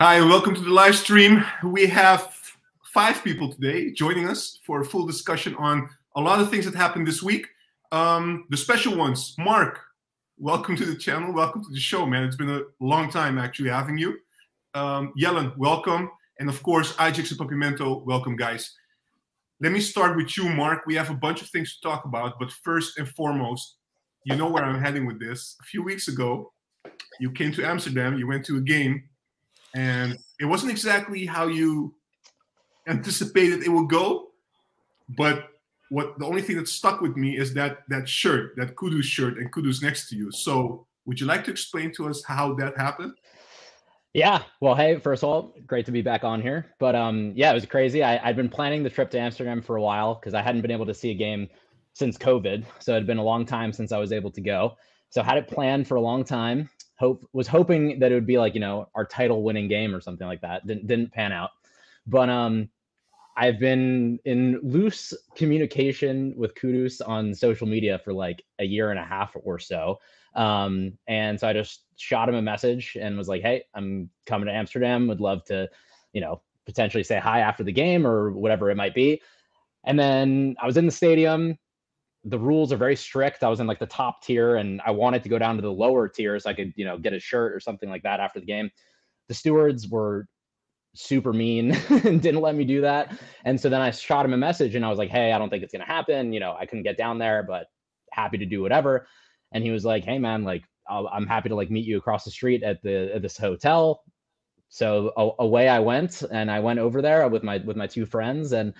Hi, welcome to the live stream. We have five people today joining us for a full discussion on a lot of things that happened this week. Um, the special ones, Marc, welcome to the channel. Welcome to the show, man. It's been a long time actually having you. Um, Yellan, welcome. And of course, EyeJax and Papimento, welcome, guys. Let me start with you, Marc. We have a bunch of things to talk about, but first and foremost, you know where I'm heading with this. A few weeks ago, you came to Amsterdam, you went to a game, and it wasn't exactly how you anticipated it would go, but what the only thing that stuck with me is that that shirt, that Kudus shirt, and Kudus next to you. So, would you like to explain to us how that happened? Yeah. Well, hey, first of all, great to be back on here. But um, yeah, it was crazy. I, I'd been planning the trip to Amsterdam for a while because I hadn't been able to see a game since COVID. So it had been a long time since I was able to go. So had it planned for a long time. Hope was hoping that it would be like, you know, our title winning game or something like that. Didn't didn't pan out. But um I've been in loose communication with Kudus on social media for like a year and a half or so. Um, and so I just shot him a message and was like, Hey, I'm coming to Amsterdam. Would love to, you know, potentially say hi after the game or whatever it might be. And then I was in the stadium. The rules are very strict. I was in like the top tier and I wanted to go down to the lower tier so I could, you know, get a shirt or something like that after the game. The stewards were super mean and didn't let me do that. And so then I shot him a message and I was like, hey, I don't think it's going to happen. You know, I couldn't get down there, but happy to do whatever. And he was like, hey, man, like, i am happy to like meet you across the street at the at this hotel. So away I went and I went over there with my with my two friends and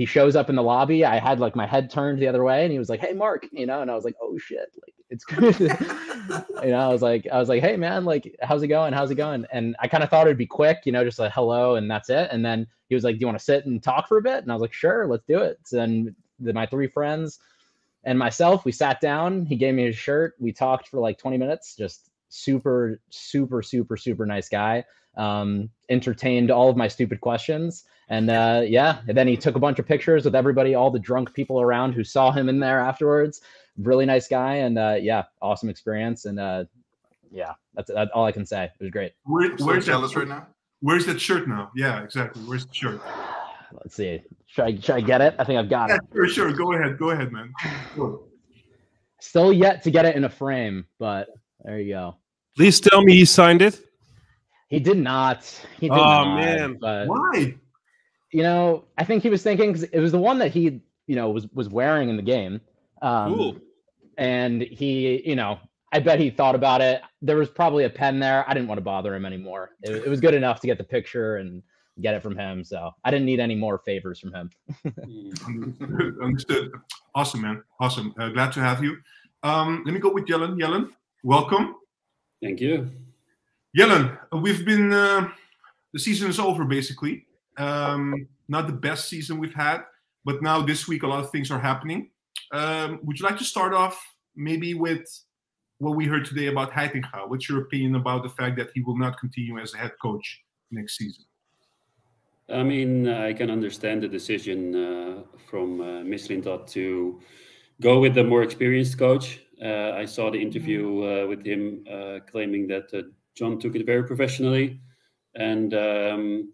he shows up in the lobby. I had like my head turned the other way and he was like, "Hey, Marc," you know, and I was like, "Oh shit, like it's good." you know, I was like, I was like, "Hey, man, like, how's it going? How's it going?" And I kind of thought it'd be quick, you know, just a hello and that's it. And then he was like, "Do you want to sit and talk for a bit?" And I was like, "Sure, let's do it." And the, my three friends and myself, we sat down. He gave me his shirt. We talked for like 20 minutes. Just super, super, super, super nice guy. Um, entertained all of my stupid questions and uh, yeah, and then he took a bunch of pictures with everybody, all the drunk people around who saw him in there afterwards. Really nice guy, and uh, yeah, awesome experience. And uh, yeah, that's, that's all I can say. It was great. Where, where's so jealous right now? Where's that shirt now? Yeah, exactly. Where's the shirt? Let's see. Should I should I get it? I think I've got yeah, it. Sure, sure. Go ahead. Go ahead, man. Still yet to get it in a frame, but there you go. Please tell me he signed it. He did not. He did oh not, man! But... Why? You know, I think he was thinking because it was the one that he, you know, was was wearing in the game. Um, and he, you know, I bet he thought about it. There was probably a pen there. I didn't want to bother him anymore. It, it, was good enough to get the picture and get it from him. So I didn't need any more favors from him. Understood. Awesome, man. Awesome. Uh, glad to have you. Um, let me go with Yellan. Yellan, welcome. Thank you. Yellan, we've been, uh, the season is over basically. Um, not the best season we've had, but now this week a lot of things are happening. Um, would you like to start off maybe with what we heard today about Heitinga? What's your opinion about the fact that he will not continue as a head coach next season? I mean, I can understand the decision uh, from uh, Mislintat to go with the more experienced coach. Uh, I saw the interview uh, with him uh, claiming that uh, John took it very professionally, and um,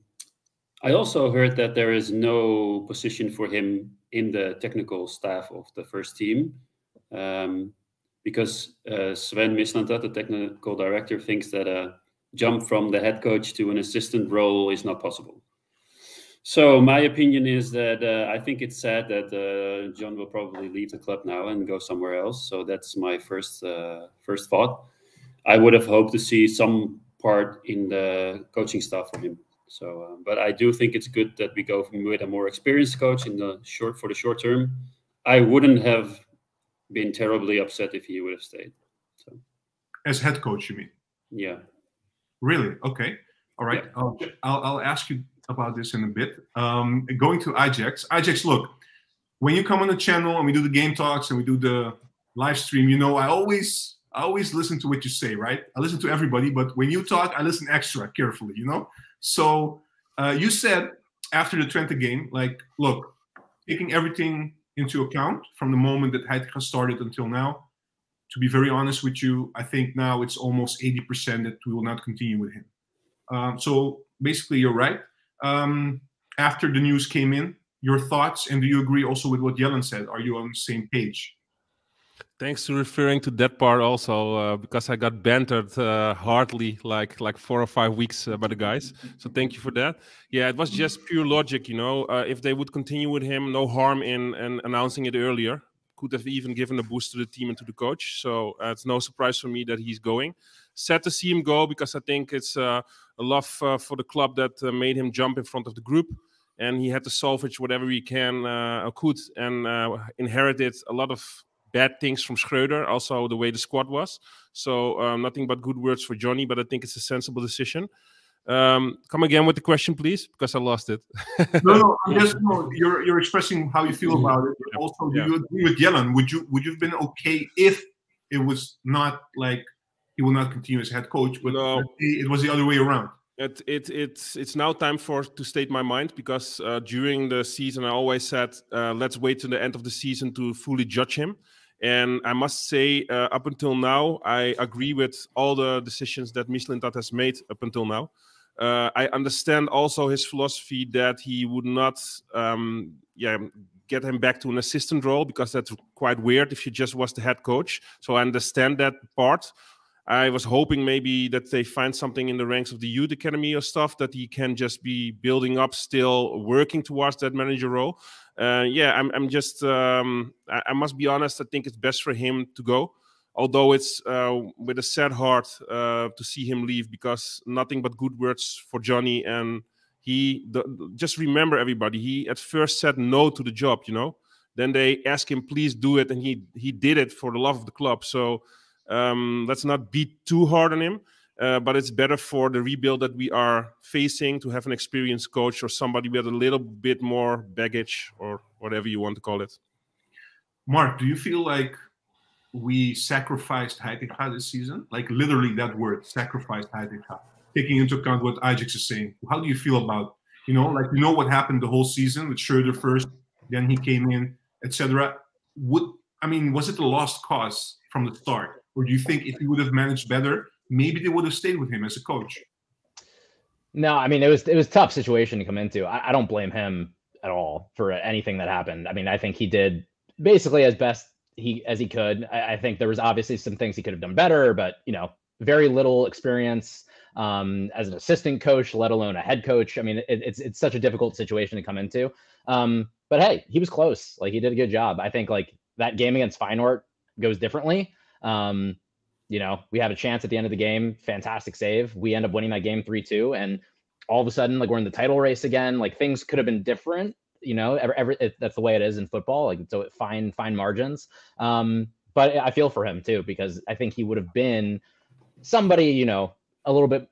I also heard that there is no position for him in the technical staff of the first team um, because uh, Sven Mislintat, the technical director, thinks that a jump from the head coach to an assistant role is not possible. So my opinion is that uh, I think it's sad that uh, John will probably leave the club now and go somewhere else. So that's my first uh, first thought. I would have hoped to see some part in the coaching staff for him. So, uh, but I do think it's good that we go from with a more experienced coach in the short for the short term. I wouldn't have been terribly upset if he would have stayed. So, as head coach, you mean? Yeah. Really? Okay. All right. Yeah. I'll, I'll, I'll ask you about this in a bit. Um, going to EyeJax. EyeJax, look, when you come on the channel and we do the game talks and we do the live stream, you know, I always I always listen to what you say, right? I listen to everybody, but when you talk, I listen extra carefully, you know? So uh, you said after the Twente game, like, look, taking everything into account from the moment that Heitinga started until now, to be very honest with you, I think now it's almost 80% that we will not continue with him. Um, so basically, you're right. Um, after the news came in, your thoughts, and do you agree also with what Yellan said? Are you on the same page? Thanks to referring to that part also, uh, because I got bantered uh, hardly like like four or five weeks uh, by the guys. So thank you for that. Yeah, it was just pure logic, you know. Uh, if they would continue with him, no harm in, in announcing it earlier. Could have even given a boost to the team and to the coach. So uh, it's no surprise for me that he's going. Sad to see him go because I think it's uh, a love for the club that made him jump in front of the group and he had to salvage whatever he can uh, could and uh, inherited a lot of bad things from Schreuder, also the way the squad was. So um, nothing but good words for Johnny, but I think it's a sensible decision. Um, come again with the question, please, because I lost it. no, no, I'm just no, you're you're expressing how you feel about it. Yeah. Also, do yeah. you agree with Yellan? Would you would you have been okay if it was not like he will not continue as head coach, but no. it was the other way around? It, it it's it's now time for to state my mind because uh, during the season I always said uh, let's wait to the end of the season to fully judge him. And I must say, uh, up until now, I agree with all the decisions that Mislintat has made up until now. Uh, I understand also his philosophy that he would not, um, yeah, get him back to an assistant role because that's quite weird if he just was the head coach. So I understand that part. I was hoping maybe that they find something in the ranks of the youth academy or stuff that he can just be building up, still working towards that manager role uh, yeah, I'm, I'm just, um, I, I, must be honest, I think it's best for him to go. Although it's uh, with a sad heart uh, to see him leave because nothing but good words for Johnny. And he, the, just remember everybody, he at first said no to the job, you know. Then they asked him, please do it. And he, he did it for the love of the club. So um, let's not beat too hard on him. Uh, but it's better for the rebuild that we are facing to have an experienced coach or somebody with a little bit more baggage or whatever you want to call it. Marc, do you feel like we sacrificed Heitinga this season? Like literally that word, sacrificed Heitinga, taking into account what EyeJax is saying. How do you feel about, you know, like you know what happened the whole season with Schreuder first, then he came in, etc. Would I mean, was it a lost cause from the start? Or do you think if he would have managed better, maybe they would have stayed with him as a coach. No, I mean it was it was tough situation to come into. I, I don't blame him at all for anything that happened. I mean, I think he did basically as best he as he could. I, I, think there was obviously some things he could have done better, but you know, very little experience um, as an assistant coach, let alone a head coach. I mean, it, it's it's such a difficult situation to come into. Um, but hey, he was close. Like he did a good job. I think like that game against Feyenoord goes differently. Um, you know, we have a chance at the end of the game. Fantastic save. We end up winning that game 3 2. And all of a sudden, like we're in the title race again. Like things could have been different. You know, every, every it, that's the way it is in football. Like so, fine, fine margins. Um, but I feel for him too because I think he would have been somebody, you know, a little bit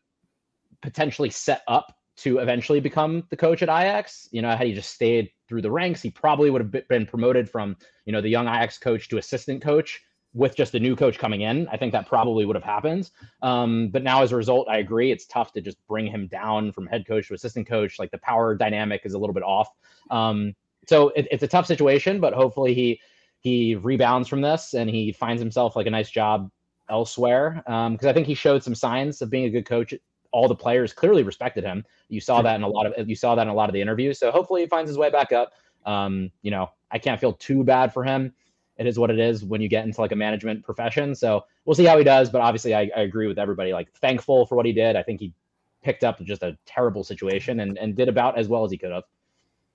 potentially set up to eventually become the coach at Ajax. You know, had he just stayed through the ranks, he probably would have been promoted from, you know, the young Ajax coach to assistant coach with just a new coach coming in, I think that probably would have happened. Um, but now, as a result, I agree it's tough to just bring him down from head coach to assistant coach. Like the power dynamic is a little bit off. Um, so it, it's a tough situation, but hopefully he he rebounds from this and he finds himself like a nice job elsewhere. Because um, I think he showed some signs of being a good coach. All the players clearly respected him. You saw that in a lot of you saw that in a lot of the interviews. So hopefully he finds his way back up. Um, you know, I can't feel too bad for him it is what it is when you get into like a management profession. So we'll see how he does. But obviously, I, I agree with everybody. Like thankful for what he did. I think he picked up just a terrible situation and, and did about as well as he could have.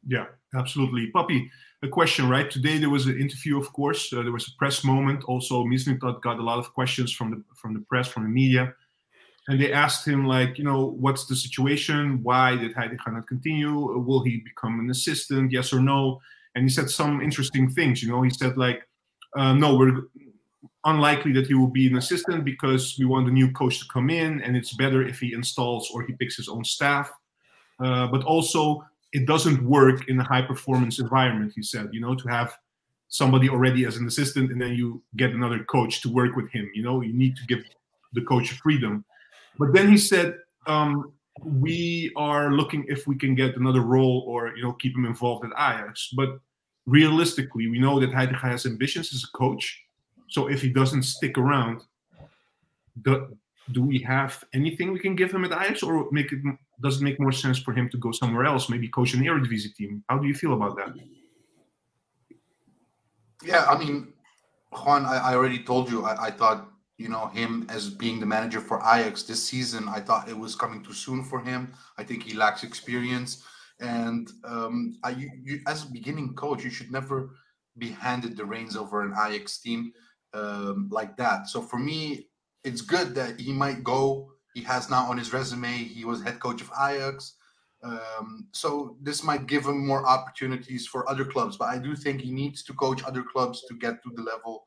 Yeah, absolutely. Papi, a question, right? Today there was an interview, of course. Uh, there was a press moment. Also, Mislintat got a lot of questions from the from the press, from the media. And they asked him, like, you know, what's the situation? Why did Heitinga not continue? Will he become an assistant? Yes or no? And he said some interesting things. You know, he said like, uh, no, we're unlikely that he will be an assistant because we want a new coach to come in, and it's better if he installs or he picks his own staff. Uh, but also, it doesn't work in a high performance environment. He said, you know, to have somebody already as an assistant and then you get another coach to work with him. You know, you need to give the coach freedom. But then he said, um, we are looking if we can get another role or you know keep him involved at Ajax. But realistically, we know that Heitinga has ambitions as a coach. So if he doesn't stick around, do we have anything we can give him at Ajax, or make it does it make more sense for him to go somewhere else, maybe coach an Eredivisie team? How do you feel about that? Yeah, I mean, Juan, I, I already told you, I, I, thought, you know, him as being the manager for Ajax this season, I thought it was coming too soon for him. I think he lacks experience. And um, I, you, as a beginning coach, you should never be handed the reins over an Ajax team um, like that. So for me, it's good that he might go. He has now on his resume, he was head coach of Ajax. Um, so this might give him more opportunities for other clubs, but I do think he needs to coach other clubs to get to the level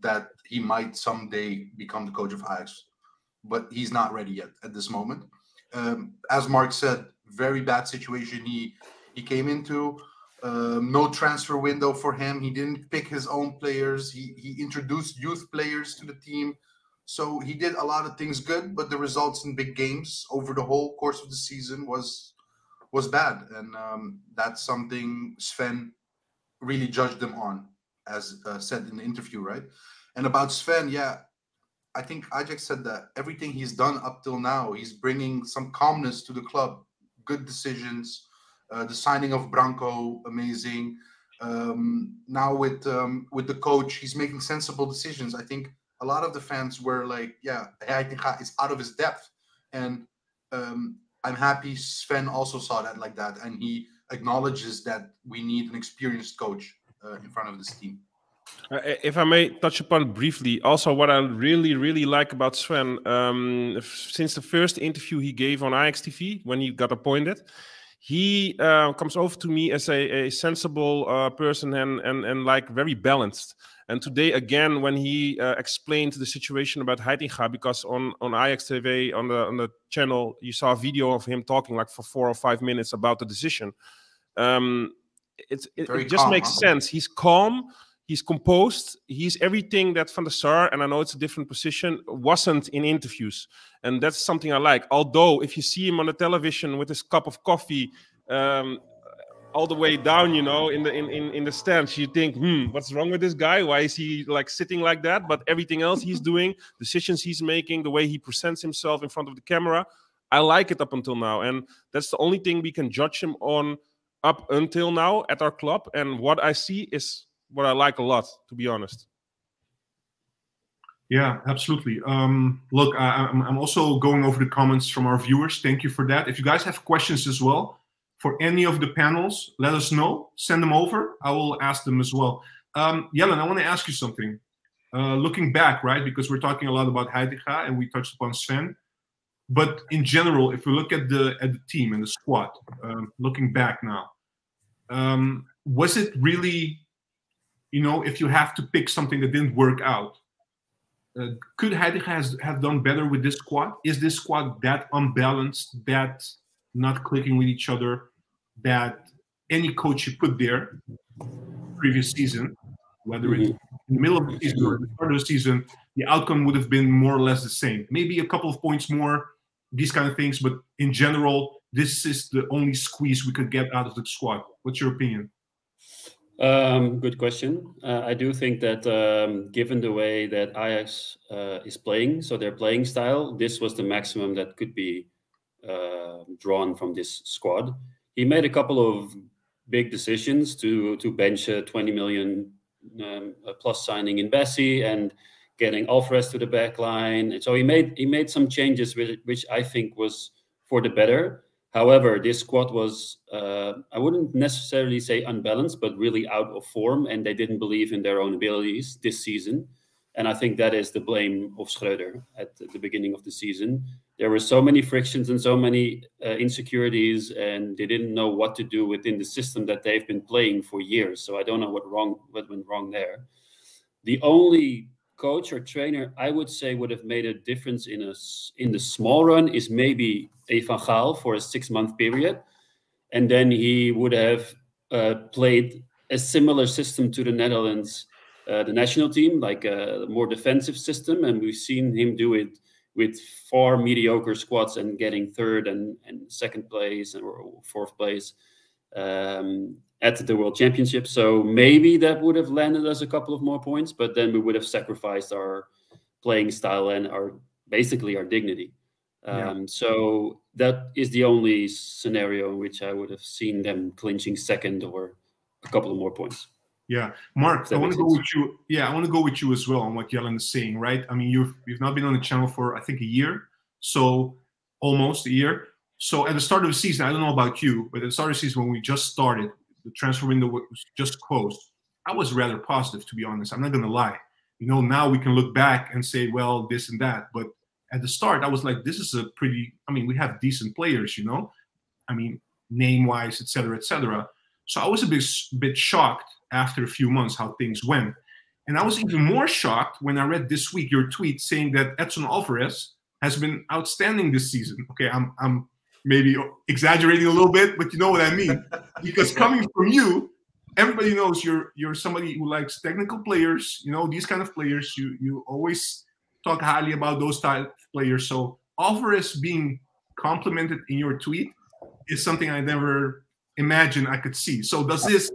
that he might someday become the coach of Ajax. But he's not ready yet at this moment. Um, as Marc said, very bad situation he he came into. Um, no transfer window for him. He didn't pick his own players. He he introduced youth players to the team. So he did a lot of things good, but the results in big games over the whole course of the season was was bad, and um, that's something Sven really judged them on, as uh, said in the interview, right? And about Sven, yeah, I think EyeJax said that everything he's done up till now, he's bringing some calmness to the club, good decisions. Uh, the signing of Branco, amazing. Um, now with um, with the coach, he's making sensible decisions. I think a lot of the fans were like, "Yeah, I think is out of his depth," and um, I'm happy Sven also saw that like that, and he acknowledges that we need an experienced coach uh, in front of this team. Uh, if I may touch upon briefly, also what I really, really like about Sven, um, since the first interview he gave on Ajax TV when he got appointed, he uh, comes over to me as a, a sensible uh, person and, and, and like very balanced. And today, again, when he uh, explained the situation about Heitinga, because on, on Ajax TV, on the, on the channel, you saw a video of him talking like for four or five minutes about the decision. Um, it, it, it just calm, makes huh? sense. He's calm, he's composed, he's everything that Van der Sar, and I know it's a different position, wasn't in interviews. And that's something I like. Although, if you see him on the television with his cup of coffee, um, all the way down, you know, in the in, in, in the stands, you think, hmm, what's wrong with this guy? Why is he like sitting like that? But everything else he's doing, decisions he's making, the way he presents himself in front of the camera, I like it up until now. And that's the only thing we can judge him on up until now at our club. And what I see is what I like a lot, to be honest. Yeah, absolutely. Um, look, I, I'm, I'm also going over the comments from our viewers. Thank you for that. If you guys have questions as well, for any of the panels, let us know. Send them over. I will ask them as well. Um, Yellan, I want to ask you something. Uh, looking back, right, because we're talking a lot about Heitinga and we touched upon Sven. But in general, if we look at the at the team and the squad, um, looking back now, um, was it really, you know, if you have to pick something that didn't work out, uh, could Heitinga has, have done better with this squad? Is this squad that unbalanced, that not clicking with each other? that any coach you put there previous season, whether mm-hmm. it's in the middle of the season or the start of the season, the outcome would have been more or less the same. Maybe a couple of points more, these kind of things, but in general, this is the only squeeze we could get out of the squad. What's your opinion? Um, good question. Uh, I do think that um, given the way that Ajax uh, is playing, so their playing style, this was the maximum that could be uh, drawn from this squad he made a couple of big decisions to to bench a 20 million um, plus signing in Bassey and getting Alvarez to the back line. And so he made he made some changes which, which I think was for the better. However, this squad was uh, I wouldn't necessarily say unbalanced, but really out of form, and they didn't believe in their own abilities this season. And I think that is the blame of Schreuder at the beginning of the season. There were so many frictions and so many uh, insecurities, and they didn't know what to do within the system that they've been playing for years. So I don't know what wrong what went wrong there. The only coach or trainer I would say would have made a difference in a in the small run is maybe a Van Gaal for a six month period, and then he would have uh, played a similar system to the Netherlands uh, the national team, like a more defensive system, and we've seen him do it with far mediocre squads and getting third and, and second place or fourth place um, at the World Championship. So maybe that would have landed us a couple of more points, but then we would have sacrificed our playing style and our basically our dignity. Yeah. Um, So that is the only scenario in which I would have seen them clinching second or a couple of more points. Yeah, Marc, I want to go with you. Yeah, I want to go with you as well on what Yellan is saying, right? I mean, you've you've not been on the channel for I think a year, so almost a year. So at the start of the season, I don't know about you, but at the start of the season when we just started, the transfer window was just closed. I was rather positive, to be honest. I'm not going to lie. You know, now we can look back and say, well, this and that. But at the start, I was like, this is a pretty. I mean, we have decent players, you know. I mean, name wise, et cetera, et cetera. So I was a bit bit shocked after a few months how things went. And I was even more shocked when I read this week your tweet saying that Edson Alvarez has been outstanding this season. Okay, I'm I'm maybe exaggerating a little bit, but you know what I mean. Because coming from you, everybody knows you're you're somebody who likes technical players. You know these kind of players. You you always talk highly about those type of players. So Alvarez being complimented in your tweet is something I never imagined I could see. So does this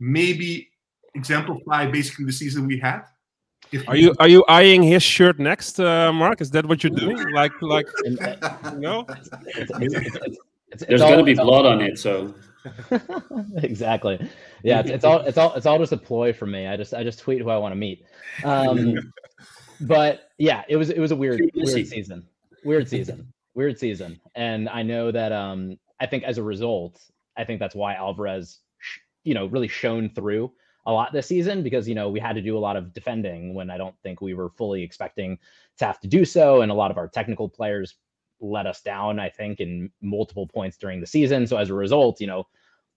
maybe exemplify basically the season we had? If Are you are you eyeing his shirt next, uh, Marc? Is that what you're doing? Like like And, uh, it's There's going to be it's all- blood on it, so exactly. Yeah, it's, it's all it's all it's all just a ploy for me. I just I just tweet who I want to meet. Um, but yeah, it was it was a weird weird season. Weird season. Weird season. And I know that um I think as a result, I think that's why Alvarez sh- you know really shone through a lot this season because you know we had to do a lot of defending when I don't think we were fully expecting to have to do so. And a lot of our technical players let us down I think in multiple points during the season. So as a result you know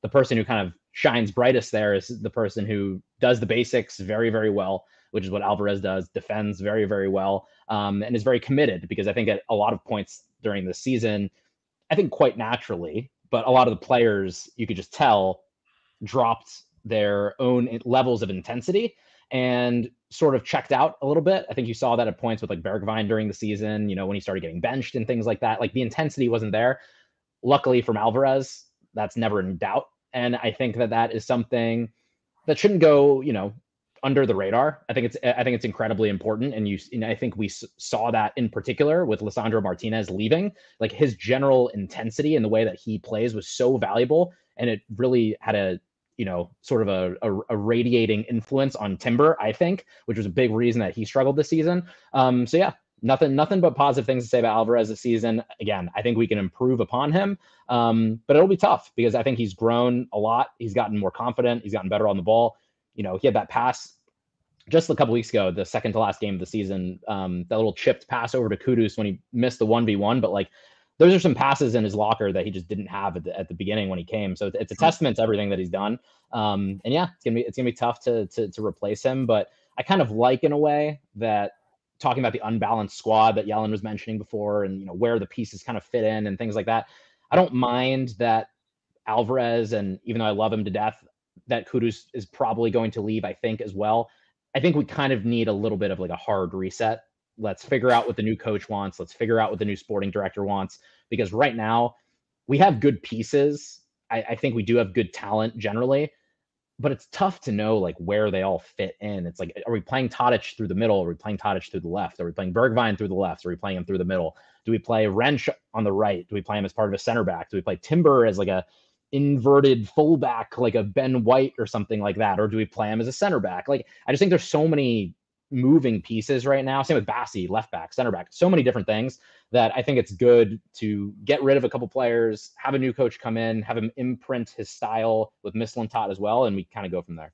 the person who kind of shines brightest there is the person who does the basics very very well which is what Alvarez does defends very very well um, and is very committed because I think at a lot of points during the season I think quite naturally but a lot of the players you could just tell dropped their own levels of intensity and sort of checked out a little bit. I think you saw that at points with like Bergwijn during the season, you know, when he started getting benched and things like that. Like the intensity wasn't there. Luckily from Alvarez, that's never in doubt. And I think that that is something that shouldn't go, you know, under the radar. I think it's I think it's incredibly important, and you and I think we saw that in particular with Lisandro Martinez leaving. Like his general intensity and the way that he plays was so valuable, and it really had a you know sort of a, a, a radiating influence on Timber. I think, which was a big reason that he struggled this season. Um, so yeah, nothing nothing but positive things to say about Alvarez this season. Again, I think we can improve upon him, um, but it'll be tough because I think he's grown a lot. He's gotten more confident. He's gotten better on the ball. You know, he had that pass just a couple weeks ago, the second to last game of the season, um, that little chipped pass over to Kudus when he missed the one v one. But like, those are some passes in his locker that he just didn't have at the, at the beginning when he came. So it's, it's a testament to everything that he's done. Um, and yeah, it's gonna be it's gonna be tough to to to replace him. But I kind of like in a way that talking about the unbalanced squad that Yellan was mentioning before, and you know where the pieces kind of fit in and things like that. I don't mind that Alvarez and even though I love him to death, that Kudus is probably going to leave. I think as well. I think we kind of need a little bit of like a hard reset. Let's figure out what the new coach wants. Let's figure out what the new sporting director wants. Because right now, we have good pieces. I, I think we do have good talent generally, but it's tough to know like where they all fit in. It's like, are we playing Tadic through the middle? Are we playing Tadic through the left? Are we playing Bergwijn through the left? Are we playing him through the middle? Do we play Rensch on the right? Do we play him as part of a center back? Do we play Timber as like a inverted fullback like a Ben White or something like that? Or do we play him as a center back? Like, I just think there's so many moving pieces right now. Same with Bassey, left back, center back, so many different things that I think it's good to get rid of a couple players, have a new coach come in, have him imprint his style with Mislintat as well, and we kind of go from there.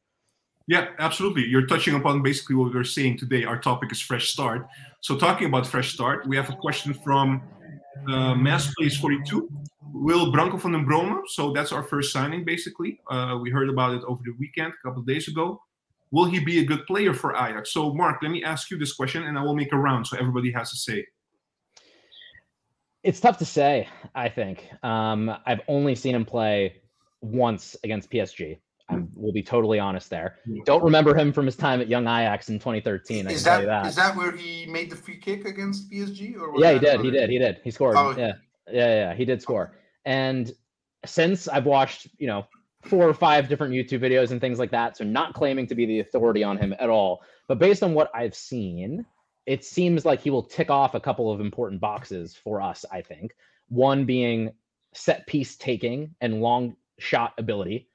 Yeah, absolutely. You're touching upon basically what we're saying today. Our topic is fresh start. So, talking about fresh start, we have a question from uh, Mass Place 42. Will Branco van den Boomen, so that's our first signing basically. Uh, we heard about it over the weekend, a couple of days ago. Will he be a good player for Ajax? So, Marc, let me ask you this question and I will make a round so everybody has to say. It's tough to say, I think. Um, I've only seen him play once against PSG. I will be totally honest there. Don't remember him from his time at Young Ajax in 2013. I Is that, that. is that where he made the free kick against PSG? Or was yeah, he did. He did. He did. He scored. Oh, yeah. yeah, yeah, he did score. And since I've watched, you know, four or five different YouTube videos and things like that, so not claiming to be the authority on him at all, but based on what I've seen, it seems like he will tick off a couple of important boxes for us, I think. One being set piece taking and long shot ability.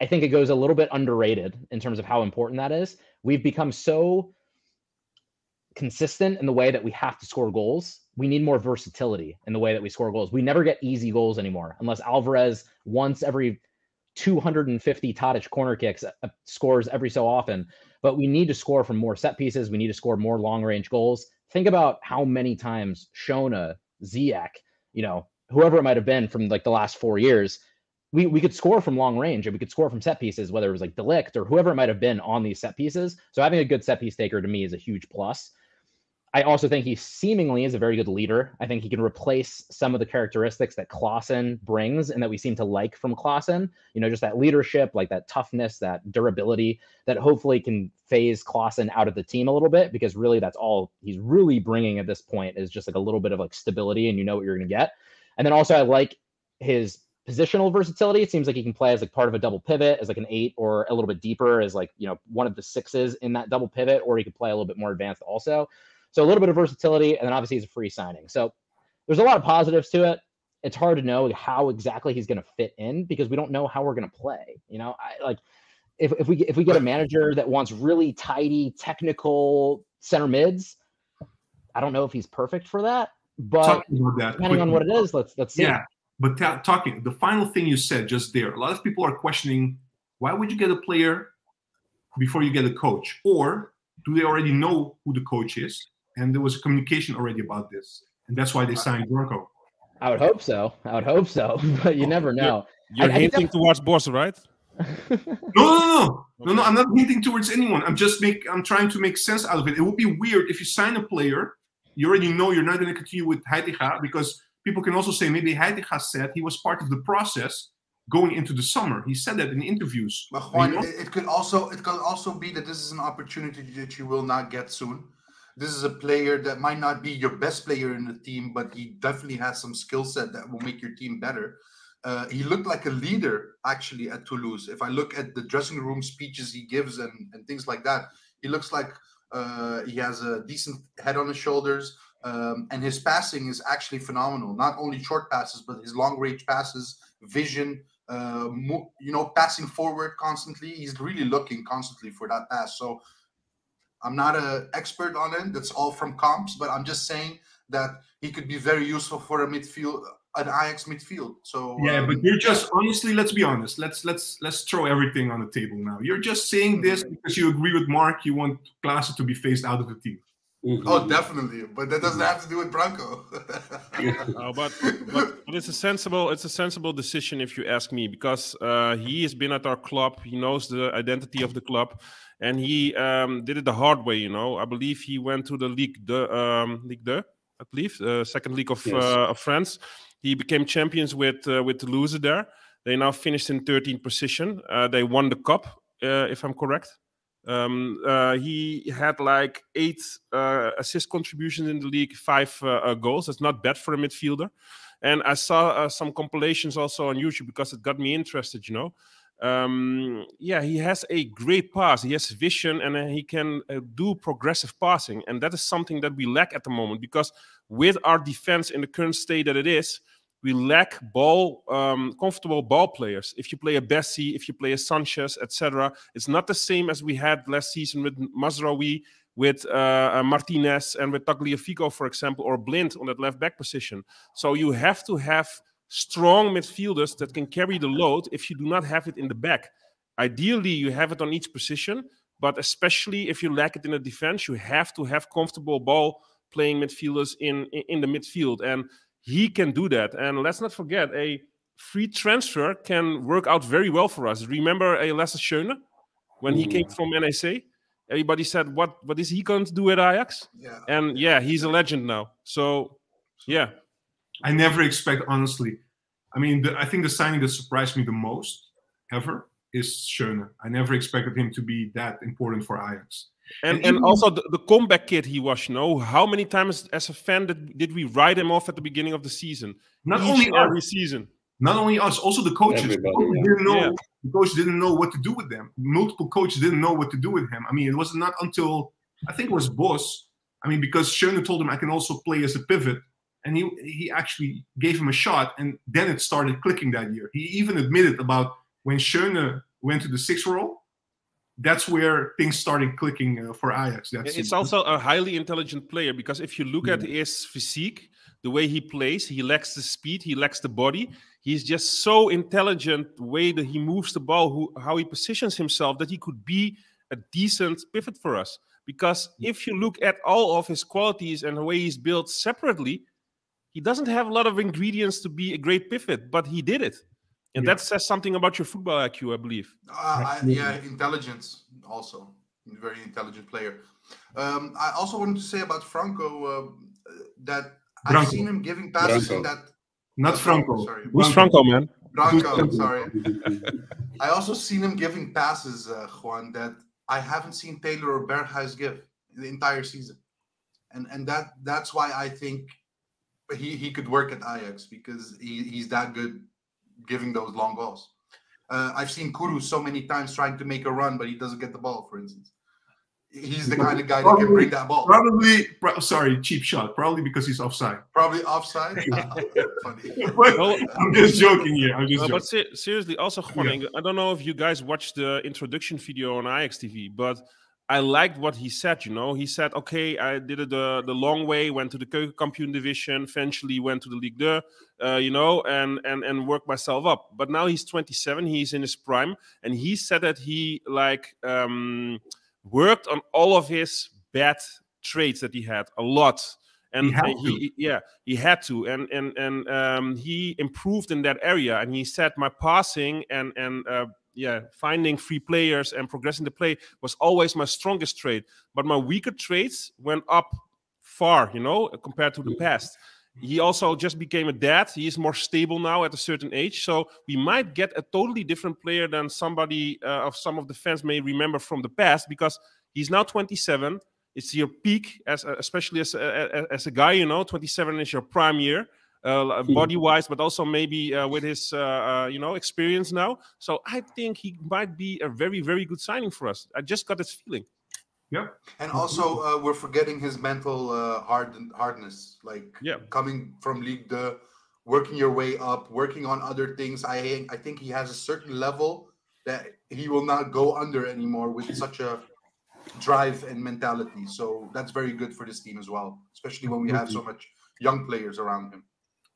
I think it goes a little bit underrated in terms of how important that is. We've become so consistent in the way that we have to score goals. We need more versatility in the way that we score goals. We never get easy goals anymore unless Alvarez once every 250 Tadic corner kicks uh, scores every so often. But we need to score from more set pieces. We need to score more long range goals. Think about how many times Schöne, Ziyech, you know, whoever it might have been from like the last four years, we, we could score from long range and we could score from set pieces, whether it was like de Ligt or whoever it might have been on these set pieces. So having a good set piece taker to me is a huge plus. I also think he seemingly is a very good leader. I think he can replace some of the characteristics that Klaassen brings and that we seem to like from Klaassen. You know, just that leadership, like that toughness, that durability that hopefully can phase Klaassen out of the team a little bit because really that's all he's really bringing at this point is just like a little bit of like stability and you know what you're going to get. And then also I like his positional versatility. It seems like he can play as like part of a double pivot, as like an eight, or a little bit deeper as like you know one of the sixes in that double pivot, or he could play a little bit more advanced also. So a little bit of versatility, and then obviously he's a free signing. So there's a lot of positives to it. It's hard to know how exactly he's going to fit in because we don't know how we're going to play. You know, I like if, if we if we get a manager that wants really tidy technical center mids, I don't know if he's perfect for that. But that depending on what it is, let's let's see. Yeah, but t- talking the final thing you said just there, a lot of people are questioning why would you get a player before you get a coach, or do they already know who the coach is? And there was a communication already about this, and that's why they signed Branco. I would hope so. I would hope so, but you never know. You're, you're I, hinting I towards Bosz, right? no, no, no, no, no. I'm not hinting towards anyone. I'm just make. I'm trying to make sense out of it. It would be weird if you sign a player, you already know you're not going to continue with Heitinga because people can also say maybe Heitinga said he was part of the process going into the summer. He said that in interviews. But Juan, you know? it could also it could also be that this is an opportunity that you will not get soon this is a player that might not be your best player in the team, but he definitely has some skill set that will make your team better. Uh, he looked like a leader actually at Toulouse. If I look at the dressing room speeches he gives and, and things like that, he looks like uh, he has a decent head on his shoulders. Um, and his passing is actually phenomenal. Not only short passes, but his long range passes, vision, uh, mo- you know, passing forward constantly. He's really looking constantly for that pass. So I'm not an expert on it. That's all from comps, but I'm just saying that he could be very useful for a midfield, an Ajax midfield. So yeah, um, but you're just honestly, let's be honest. Let's let's let's throw everything on the table now. You're just saying this mm-hmm. because you agree with Marc. You want Klaassen to be phased out of the team. Mm-hmm. Oh, definitely, but that doesn't have to do with Branco. oh, but, but, but it's a sensible it's a sensible decision if you ask me because uh, he has been at our club. He knows the identity of the club, and he um, did it the hard way. You know, I believe he went to the Ligue deux um, Ligue deux I believe the second league of yes. uh, of France. He became champions with uh, with Toulouse there. They now finished in 13th position. Uh, they won the cup, uh, if I'm correct. Um, uh, he had like eight uh, assist contributions in the league, five goals. That's not bad for a midfielder. And I saw some compilations also on YouTube because it got me interested. You know, um, yeah, he has a great pass. He has vision and he can uh, do progressive passing. And that is something that we lack at the moment because with our defense in the current state that it is, we lack ball, um, comfortable ball players. If you play a Bassey, if you play a Sanchez, etc., it's not the same as we had last season with Mazraoui, with uh, uh, Martinez, and with Tagliafico, for example, or Blind on that left back position. So you have to have strong midfielders that can carry the load if you do not have it in the back. Ideally, you have it on each position, but especially if you lack it in the defense, you have to have comfortable ball playing midfielders in, in, in the midfield. And he can do that. And let's not forget, a free transfer can work out very well for us. Remember a Lasse Schöne when he came from NEC? Everybody said, "What? What is he going to do at Ajax?" Yeah. And yeah, he's a legend now. So, yeah. I never expect, honestly. I mean, the, I think the signing that surprised me the most ever is Schöne. I never expected him to be that important for Ajax. And and, and also the, the, comeback kid he was, you know, how many times as a fan did, did we write him off at the beginning of the season? Not Each only every us. season. Not only us, also the coaches. The coach yeah. didn't know yeah. the coach didn't know what to do with them. Multiple coaches didn't know what to do with him. I mean, it was not until I think it was Bosz. I mean, because Schöne told him I can also play as a pivot, and he he actually gave him a shot, and then it started clicking that year. He even admitted about when Schöne went to the sixth role, that's where things started clicking uh, for Ajax. That's it's also a highly intelligent player because if you look at his physique, the way he plays, he lacks the speed, he lacks the body. He's just so intelligent the way that he moves the ball, who, how he positions himself, that he could be a decent pivot for us. Because if you look at all of his qualities and the way he's built separately, he doesn't have a lot of ingredients to be a great pivot, but he did it. And yeah. that says something about your football IQ, I believe. Uh, I, yeah, intelligence also. Very intelligent player. Um, I also wanted to say about Franco uh, that Branco. I've seen him giving passes Branco. in that. Not Franco. Sorry. Who's Franco, man? Branco, sorry. I also seen him giving passes, uh, Juan, that I haven't seen Taylor or Berghuis give the entire season. And and that that's why I think he, he could work at Ajax because he, he's that good giving those long balls. Uh, I've seen Kuru so many times trying to make a run, but he doesn't get the ball, for instance. He's the kind of guy probably, that can bring that ball. Probably, pro- sorry, cheap shot. Probably because he's offside. Probably offside. Funny. well, I'm just joking here. I'm just. Uh, but se- seriously, also, yeah. I don't know if you guys watched the introduction video on Ajax TV, but I liked what he said. You know, he said, "Okay, I did it the the long way. Went to the Keukenkampioen division. Eventually, went to the Ligue 2. Uh, you know, and and and worked myself up. But now he's 27. He's in his prime, and he said that he like um, worked on all of his bad traits that he had a lot." and he, he, yeah he had to and and and um, he improved in that area and he said my passing and and uh, yeah, finding free players and progressing the play was always my strongest trait. But my weaker traits went up far, you know, compared to the past. He also just became a dad. He is more stable now at a certain age. So we might get a totally different player than somebody uh, of some of the fans may remember from the past because he's now 27. It's your peak, as especially as a, as a guy, you know, 27 is your prime year uh, hmm. body wise, but also maybe uh, with his uh, uh, you know experience now. So I think he might be a very very good signing for us. I just got this feeling. Yeah, and also uh, we're forgetting his mental uh, hard hardness, like yeah. coming from Ligue deux working your way up, working on other things. I I think he has a certain level that he will not go under anymore with such a drive and mentality. So that's very good for this team as well, especially when we have so much young players around him.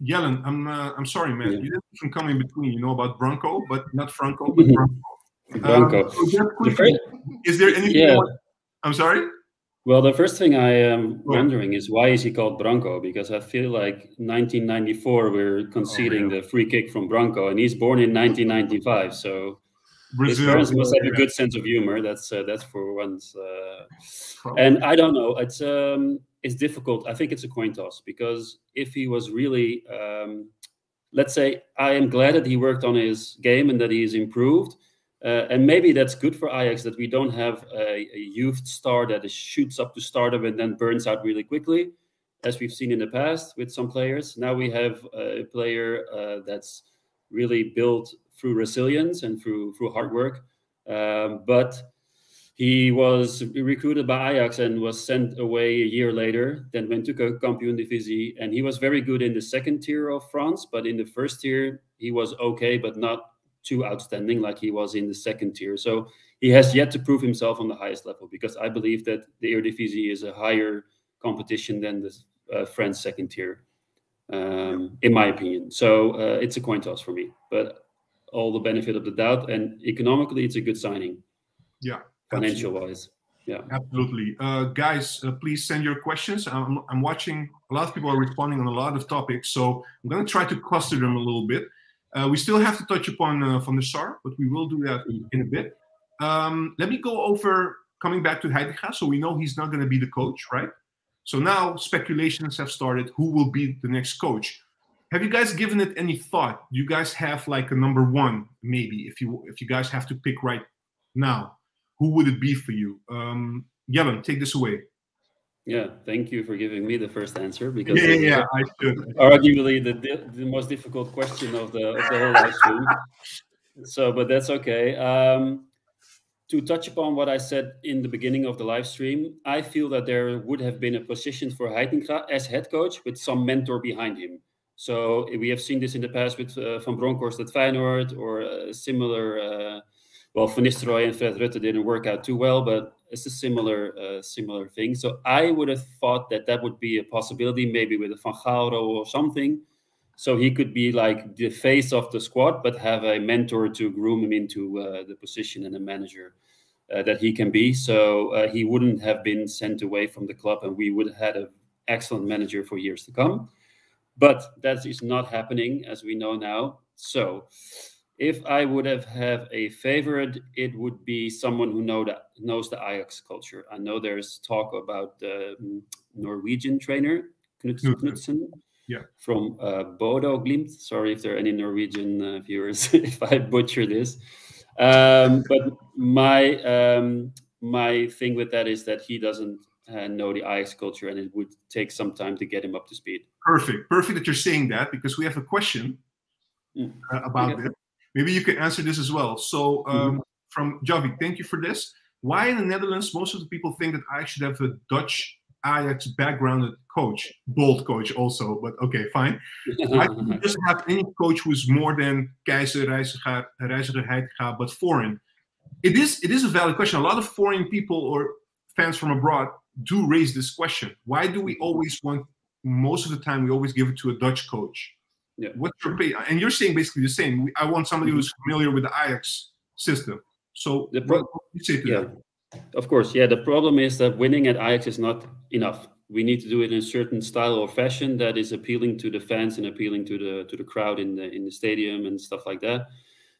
Yellan, I'm uh, I'm sorry, man. Yeah. You didn't even come in between. You know about Branco, but not Franco, but Branco. Branco. Um, so quickly, is there anything? Yeah. More? I'm sorry. Well, the first thing I am oh. wondering is why is he called Branco? Because I feel like 1994 we're conceding oh, yeah. the free kick from Branco, and he's born in 1995. So Brazil, his parents must have a good sense of humor. That's uh, that's for once. Uh, and I don't know. It's um, it's difficult. I think it's a coin toss because if he was really, um, let's say, I am glad that he worked on his game and that he is improved. Uh, and maybe that's good for Ajax that we don't have a, a youth star that shoots up to stardom and then burns out really quickly, as we've seen in the past with some players. Now we have a player uh, that's really built through resilience and through through hard work. Um, but he was recruited by Ajax and was sent away a year later, then went to Kampioen Divisie. And he was very good in the second tier of France, but in the first tier, he was okay, but not too outstanding like he was in the second tier. So he has yet to prove himself on the highest level because I believe that the Eredivisie is a higher competition than the uh, French second tier, um, in my opinion. So uh, it's a coin toss for me, but all the benefit of the doubt. And economically, it's a good signing. Yeah financial wise. Yeah, absolutely. Uh, guys, uh, please send your questions. I'm, I'm watching a lot of people are responding on a lot of topics, so I'm going to try to cluster them a little bit. Uh, we still have to touch upon uh, Van der Sar, but we will do that in a bit. Um, let me go over coming back to Heitinga. So we know he's not going to be the coach, right? So now speculations have started. Who will be the next coach? Have you guys given it any thought? Do you guys have like a number one, maybe, if you if you guys have to pick right now? Who would it be for you? Um, Yellan, take this away. Yeah, thank you for giving me the first answer because yeah, yeah, yeah I should. Arguably the the most difficult question of the of the whole live stream. So, but that's okay. Um, to touch upon what I said in the beginning of the live stream, I feel that there would have been a position for Heitinga as head coach with some mentor behind him. So we have seen this in the past with uh, Van Bronckhorst at Feyenoord or uh, similar. Well, Van and Fred didn't work out too well, but it's a similar uh, similar thing. So I would have thought that that would be a possibility, maybe with a Van or something. So he could be like the face of the squad, but have a mentor to groom him into uh, the position and a manager uh, that he can be. So uh, he wouldn't have been sent away from the club, and we would have had an excellent manager for years to come. But that is not happening, as we know now. So if I would have have a favorite, it would be someone who know that knows the Ajax culture. I know there's talk about the um, Norwegian trainer Knutsen, Knutsen yeah. from uh, Bodo Glimt. Sorry if there are any Norwegian uh, viewers if I butcher this. Um, but my um, my thing with that is that he doesn't uh, know the Ajax culture, and it would take some time to get him up to speed. Perfect, perfect that you're saying that because we have a question mm. uh, about this. Maybe you can answer this as well. So, um, mm-hmm. from Javi, thank you for this. Why in the Netherlands, most of the people think that I should have a Dutch Ajax backgrounded coach, bold coach also, but okay, fine. I doesn't have any coach who's more than Keizer, Reiziger, Reiziger Heitinga, but foreign. It is it is a valid question. A lot of foreign people or fans from abroad do raise this question. Why do we always want most of the time we always give it to a Dutch coach? Yeah. What's your opinion? And you're saying basically the same. I want somebody who's mm-hmm. familiar with the Ajax system. So the pro- what you say to yeah. That? Of course, yeah. The problem is that winning at Ajax is not enough. We need to do it in a certain style or fashion that is appealing to the fans and appealing to the to the crowd in the in the stadium and stuff like that.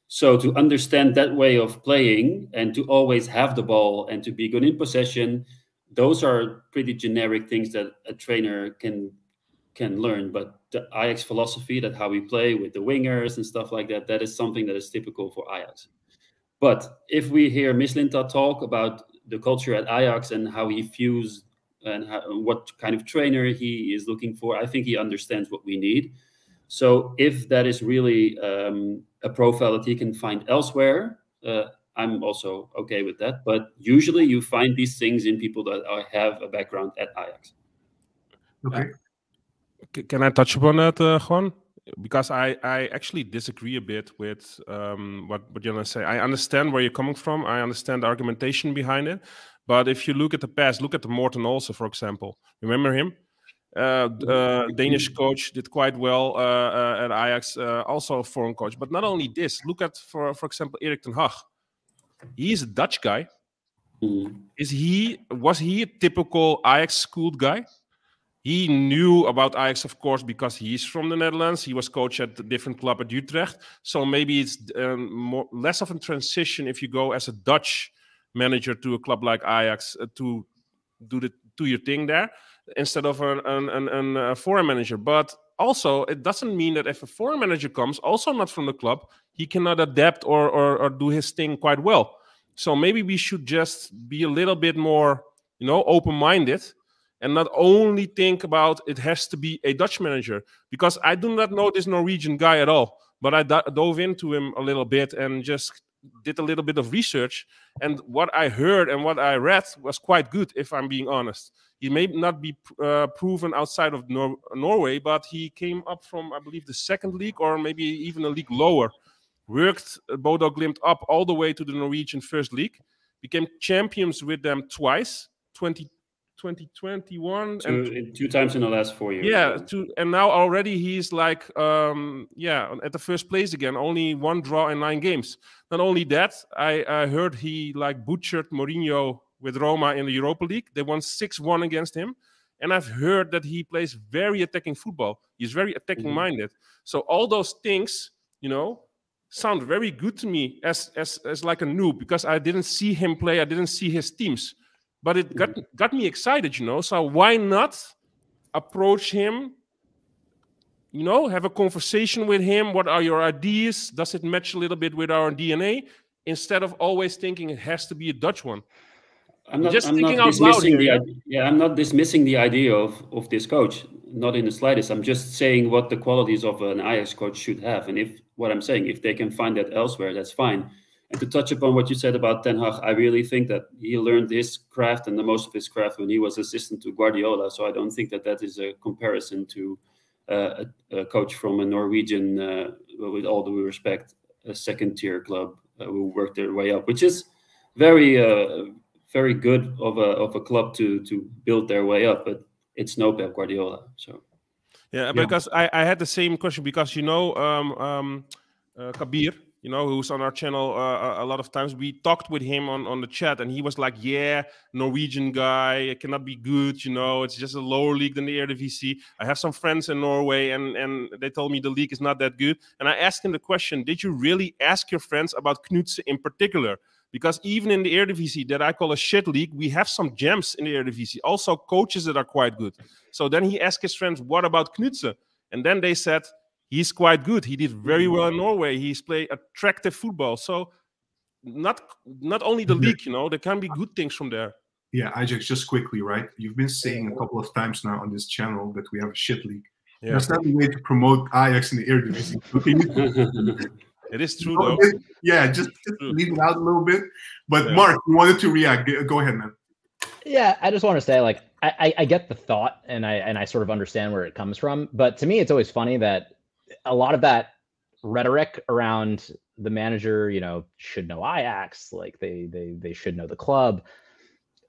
So to understand that way of playing and to always have the ball and to be good in possession, those are pretty generic things that a trainer can can learn. But the Ajax philosophy, that how we play with the wingers and stuff like that, that is something that is typical for Ajax. But if we hear Mislintat talk about the culture at Ajax and how he views and how, what kind of trainer he is looking for, I think he understands what we need. So if that is really um, a profile that he can find elsewhere, uh, I'm also okay with that. But usually you find these things in people that are, have a background at Ajax. Okay can I touch upon that, uh, Juan? Because I, I actually disagree a bit with um, what, what to say. I understand where you're coming from. I understand the argumentation behind it. But if you look at the past, look at the Morten Olsen, for example. Remember him? Uh, uh, Danish coach did quite well uh, uh at Ajax, uh, also a foreign coach. But not only this, look at, for for example, Erik ten Hag. He's a Dutch guy. Mm. Is he was he a typical Ajax schooled guy? He knew about Ajax, of course, because he's from the Netherlands. He was coach at a different club at Utrecht. So maybe it's um, more, less of a transition if you go as a Dutch manager to a club like Ajax uh, to do the do your thing there instead of an, an, an, a foreign manager. But also, it doesn't mean that if a foreign manager comes, also not from the club, he cannot adapt or, or, or do his thing quite well. So maybe we should just be a little bit more, you know, open-minded and not only think about it has to be a Dutch manager because I do not know this Norwegian guy at all. But I dove into him a little bit and just did a little bit of research. And what I heard and what I read was quite good, if I'm being honest. He may not be uh, proven outside of Nor Norway, but he came up from, I believe, the second league or maybe even a league lower. Worked Bodo Glimt up all the way to the Norwegian first league, became champions with them twice, 20, 2021 two, and two times in the last four years. Yeah, two, and now already he's like, um, yeah, at the first place again. Only one draw in nine games. Not only that, I, I heard he like butchered Mourinho with Roma in the Europa League. They won six one against him, and I've heard that he plays very attacking football. He's very attacking mm-hmm. minded. So all those things, you know, sound very good to me as as as like a noob because I didn't see him play. I didn't see his teams but it got got me excited, you know. So why not approach him? You know, have a conversation with him. What are your ideas? Does it match a little bit with our DNA? Instead of always thinking it has to be a Dutch one. I'm not, just I'm thinking not dismissing the idea, yeah, I'm not dismissing the idea of, of this coach, not in the slightest. I'm just saying what the qualities of an Ajax coach should have. And if what I'm saying, if they can find that elsewhere, that's fine And to touch upon what you said about Ten Hag, I really think that he learned his craft and the most of his craft when he was assistant to Guardiola. So I don't think that that is a comparison to uh, a, a, coach from a Norwegian, uh, with all due respect, a second tier club uh, who worked their way up, which is very, uh, very good of a of a club to to build their way up. But it's no Pep Guardiola. So yeah, because I, I had the same question because you know um, um, uh, Kabir, you know, who's on our channel uh, a lot of times. We talked with him on, on the chat, and he was like, "Yeah, Norwegian guy, it cannot be good. You know, it's just a lower league than the Eredivisie." I have some friends in Norway, and and they told me the league is not that good. And I asked him the question: Did you really ask your friends about Knutse in particular? Because even in the Eredivisie, that I call a shit league, we have some gems in the Eredivisie. Also, coaches that are quite good. So then he asked his friends, "What about Knutse?" And then they said he's quite good. He did very well in mm-hmm. Norway. He's played attractive football. So not not only the league, you know, there can be good things from there. Yeah, Ajax, just quickly, right? You've been saying a couple of times now on this channel that we have a shit league. Yeah. That's not the way to promote Ajax in the Eredivisie. it is true, though. Yeah, just, just leave it out a little bit. But yeah. Mark, you wanted to react. Go ahead, man. Yeah, I just want to say, like, I, I get the thought, and I and I sort of understand where it comes from. But to me, it's always funny that a lot of that rhetoric around the manager, you know, should know Ajax, like they they they should know the club.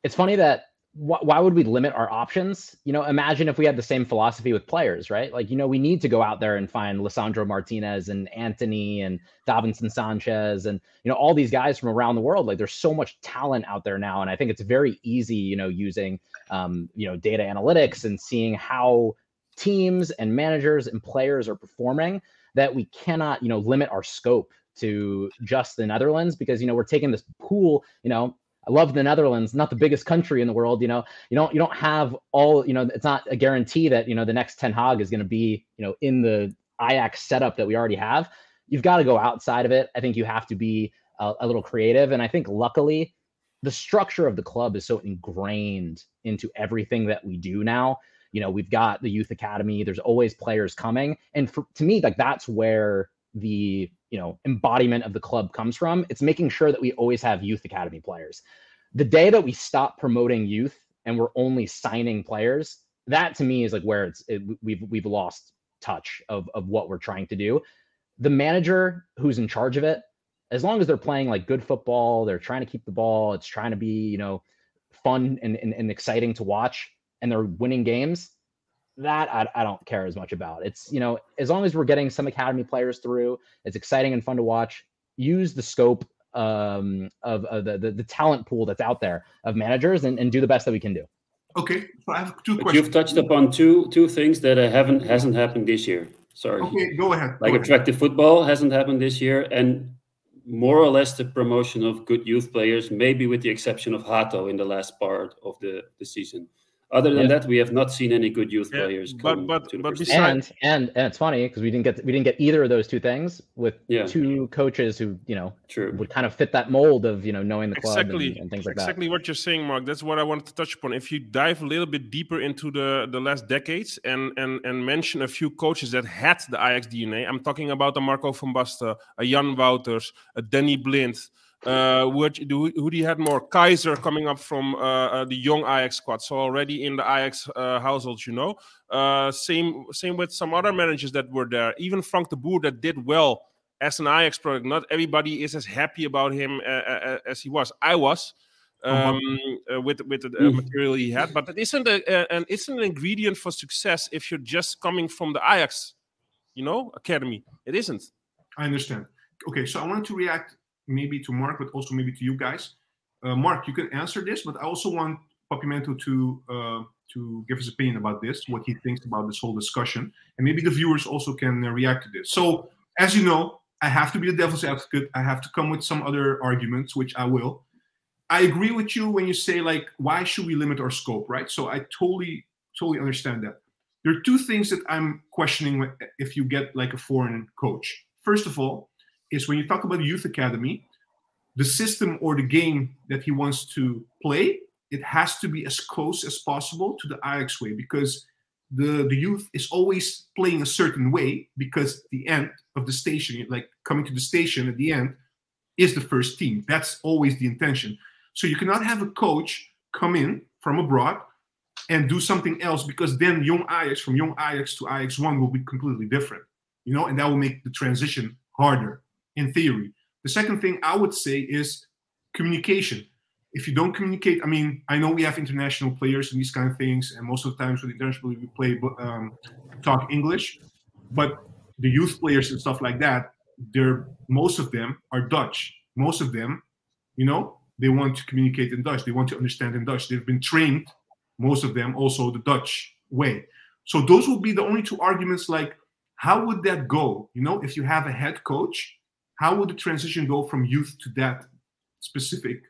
It's funny that wh- why would we limit our options? You know, imagine if we had the same philosophy with players, right? Like, you know, we need to go out there and find Lisandro Martinez and Antony and Davinson Sanchez and you know all these guys from around the world. Like, there's so much talent out there now, and I think it's very easy, you know, using um, you know data analytics and seeing how teams and managers and players are performing that we cannot, you know, limit our scope to just the Netherlands because you know we're taking this pool, you know, I love the Netherlands, not the biggest country in the world. You know, you don't you don't have all. You know, it's not a guarantee that you know the next Ten Hag is going to be you know in the Ajax setup that we already have. You've got to go outside of it. I think you have to be a, a little creative, and I think luckily the structure of the club is so ingrained into everything that we do now you know we've got the youth academy there's always players coming. And for, to me like that's where the you know embodiment of the club comes from. It's making sure that we always have youth academy players. The day that we stop promoting youth and we're only signing players that to me is like where it's it, we've we've lost touch of of what we're trying to do. The manager who's in charge of it as long as they're playing like good football they're trying to keep the ball it's trying to be you know fun and, and, and exciting to watch and they're winning games, that I, I don't care as much about. It's, you know, as long as we're getting some academy players through, it's exciting and fun to watch. Use the scope um, of, of the, the, the talent pool that's out there of managers and, and do the best that we can do. Okay, so I have two but questions. You've touched upon two two things that haven't hasn't happened this year. Sorry. Okay, go ahead. Like go attractive ahead. football hasn't happened this year, and more or less the promotion of good youth players, maybe with the exception of Hato in the last part of the, the season. Other than yeah. that, we have not seen any good youth yeah, players. but but but besides... and and and it's funny because we didn't get we didn't get either of those two things with yeah. two coaches who you know True. would kind of fit that mold of you know knowing the club exactly and, and things like exactly that. Exactly what you're saying, Mark. That's what I wanted to touch upon. If you dive a little bit deeper into the the last decades and and and mention a few coaches that had the Ajax DNA, I'm talking about a Marco van Basten, a Jan Wouters, a Danny Blind. Uh, which, who, who do you had more? Keizer coming up from uh, uh, the young Ajax squad, so already in the Ajax uh, households, you know. Uh, same same with some other managers that were there. Even Frank de Boer that did well as an Ajax product. Not everybody is as happy about him uh, as he was. I was. Um, uh, with with the uh, material he had, but it isn't a, an isn't an ingredient for success if you're just coming from the Ajax, you know, academy. It isn't. I understand. Okay, so I wanted to react maybe to Mark, but also maybe to you guys. Uh, Mark, you can answer this, but I also want Papimento to uh, to give his opinion about this, what he thinks about this whole discussion, and maybe the viewers also can uh, react to this. So, as you know, I have to be the devil's advocate. I have to come with some other arguments, which I will. I agree with you when you say like, why should we limit our scope, right? So I totally, totally understand that. There are two things that I'm questioning if you get like a foreign coach. First of all, is when you talk about youth academy, the system or the game that he wants to play, it has to be as close as possible to the Ajax way because the the youth is always playing a certain way because the end of the station, like coming to the station at the end, is the first team. That's always the intention. So you cannot have a coach come in from abroad and do something else because then young Ajax from young Ajax to Ajax one will be completely different, you know, and that will make the transition harder in theory. The second thing I would say is communication. If you don't communicate, I mean, I know we have international players and these kind of things, and most of the times with international we play um, talk English, but the youth players and stuff like that, they're most of them are Dutch. Most of them, you know, they want to communicate in Dutch. They want to understand in Dutch. They've been trained, most of them, also the Dutch way. So those will be the only two arguments. Like, how would that go? You know, if you have a head coach, how would the transition go from youth to that specific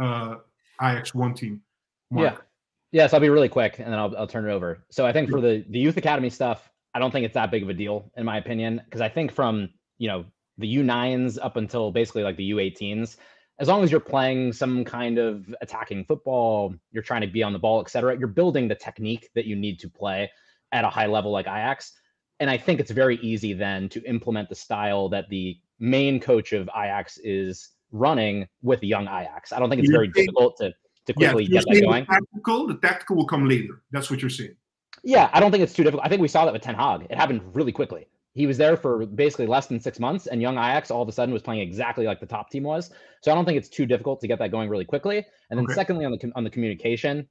uh, Ajax one team? Mark? Yeah. Yes, I'll be really quick, and then I'll, I'll turn it over. So I think for the the youth academy stuff, I don't think it's that big of a deal in my opinion, because I think from you know the U9s up until basically like the U18s, as long as you're playing some kind of attacking football, you're trying to be on the ball, etc., you're building the technique that you need to play at a high level like Ajax. And I think it's very easy then to implement the style that the main coach of Ajax is running with young Ajax. I don't think it's very difficult to to quickly yeah, get that going. The tactical, the tactical will come later. That's what you're saying. Yeah, I don't think it's too difficult. I think we saw that with Ten Hag. It happened really quickly he was there for basically less than six months, and young Ajax all of a sudden was playing exactly like the top team was. So I don't think it's too difficult to get that going really quickly. And then okay. secondly, on the on the communication,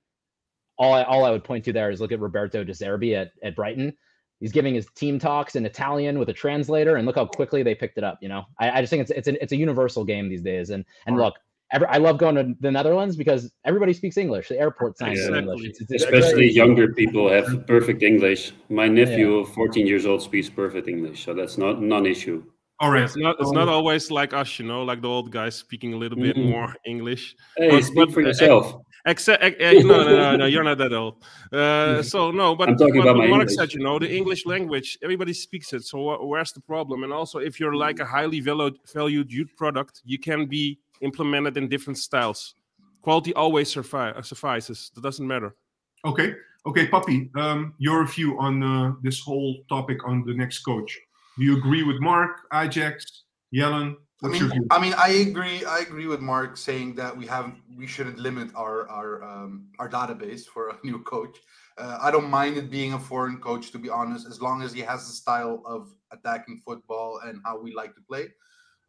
all I, all I would point to there is look at Roberto De Zerbi at at Brighton. He's giving his team talks in Italian with a translator, and look how quickly they picked it up. You know, I, I just think it's it's a, it's a universal game these days. And and look, Every, I love going to the Netherlands because everybody speaks English. The airport signs exactly. English. It's, it's Especially younger people have perfect English. My nephew, yeah. 14 years old, speaks perfect English, so that's not non-issue. All right, it's not it's not always like us, you know, like the old guys speaking a little bit mm more English. Hey, but, speak for yourself. Except, uh, no, no, no, no, you're not that old. Uh, so no, but, I'm talking but about my Mark English. said, you know, the English language, everybody speaks it. So where's the problem? And also, if you're like a highly valued, valued youth product, you can be implemented in different styles. Quality always survive, uh, suffices. That doesn't matter. Okay. Okay, Papi, um, your view on uh, this whole topic on the next coach. Do you agree with Mark, Ajax, Yellan? I mean, I mean, I agree. I agree with Mark saying that we have we shouldn't limit our our um, our database for a new coach. Uh, I don't mind it being a foreign coach, to be honest, as long as he has the style of attacking football and how we like to play.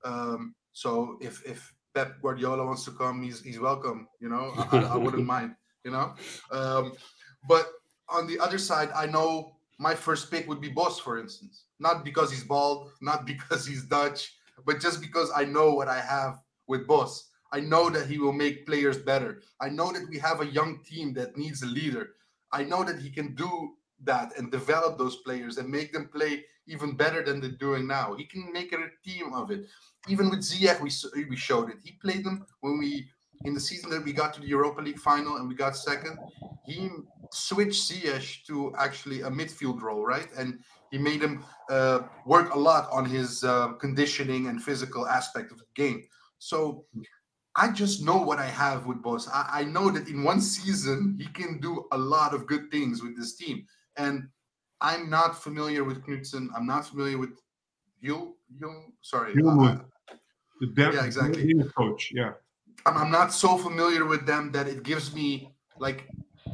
Um, so if if Pep Guardiola wants to come, he's he's welcome. You know, I, I wouldn't mind. You know, um, but on the other side, I know my first pick would be Bosz, for instance, not because he's bald, not because he's Dutch, but just because I know what I have with Bosz. I know that he will make players better. I know that we have a young team that needs a leader. I know that he can do that and develop those players and make them play even better than they're doing now. He can make a team of it. Even with Ziyech, we we showed it. He played them when we in the season that we got to the Europa League final and we got second. He switched Ziyech to actually a midfield role, right? And he made him uh, work a lot on his uh, conditioning and physical aspect of the game. So I just know what I have with Bosz. I, I know that in one season he can do a lot of good things with this team. And I'm not familiar with Knutsen. I'm not familiar with Yul. Yul sorry. Uh, the dev, yeah, exactly. Coach. Yeah. I'm, I'm not so familiar with them that it gives me like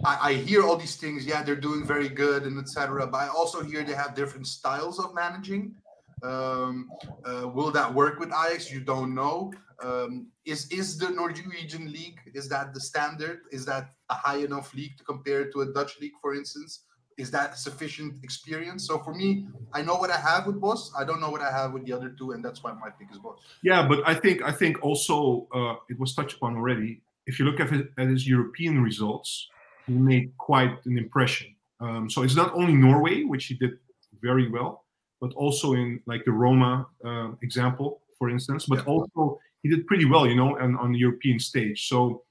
I, I hear all these things. Yeah, they're doing very good and etc. But I also hear they have different styles of managing. Um, uh, will that work with Ajax? You don't know. Um, is is the Norwegian league is that the standard? Is that a high enough league to compare to a Dutch league, for instance? Is that sufficient experience? So for me, I know what I have with Bosz. I don't know what I have with the other two, and that's why my pick is Bosz. Yeah, but I think I think also uh, it was touched upon already. If you look at his, at his European results, he made quite an impression. Um, so it's not only Norway, which he did very well, but also in like the Roma uh, example, for instance. But yeah. also he did pretty well, you know, on, on the European stage. So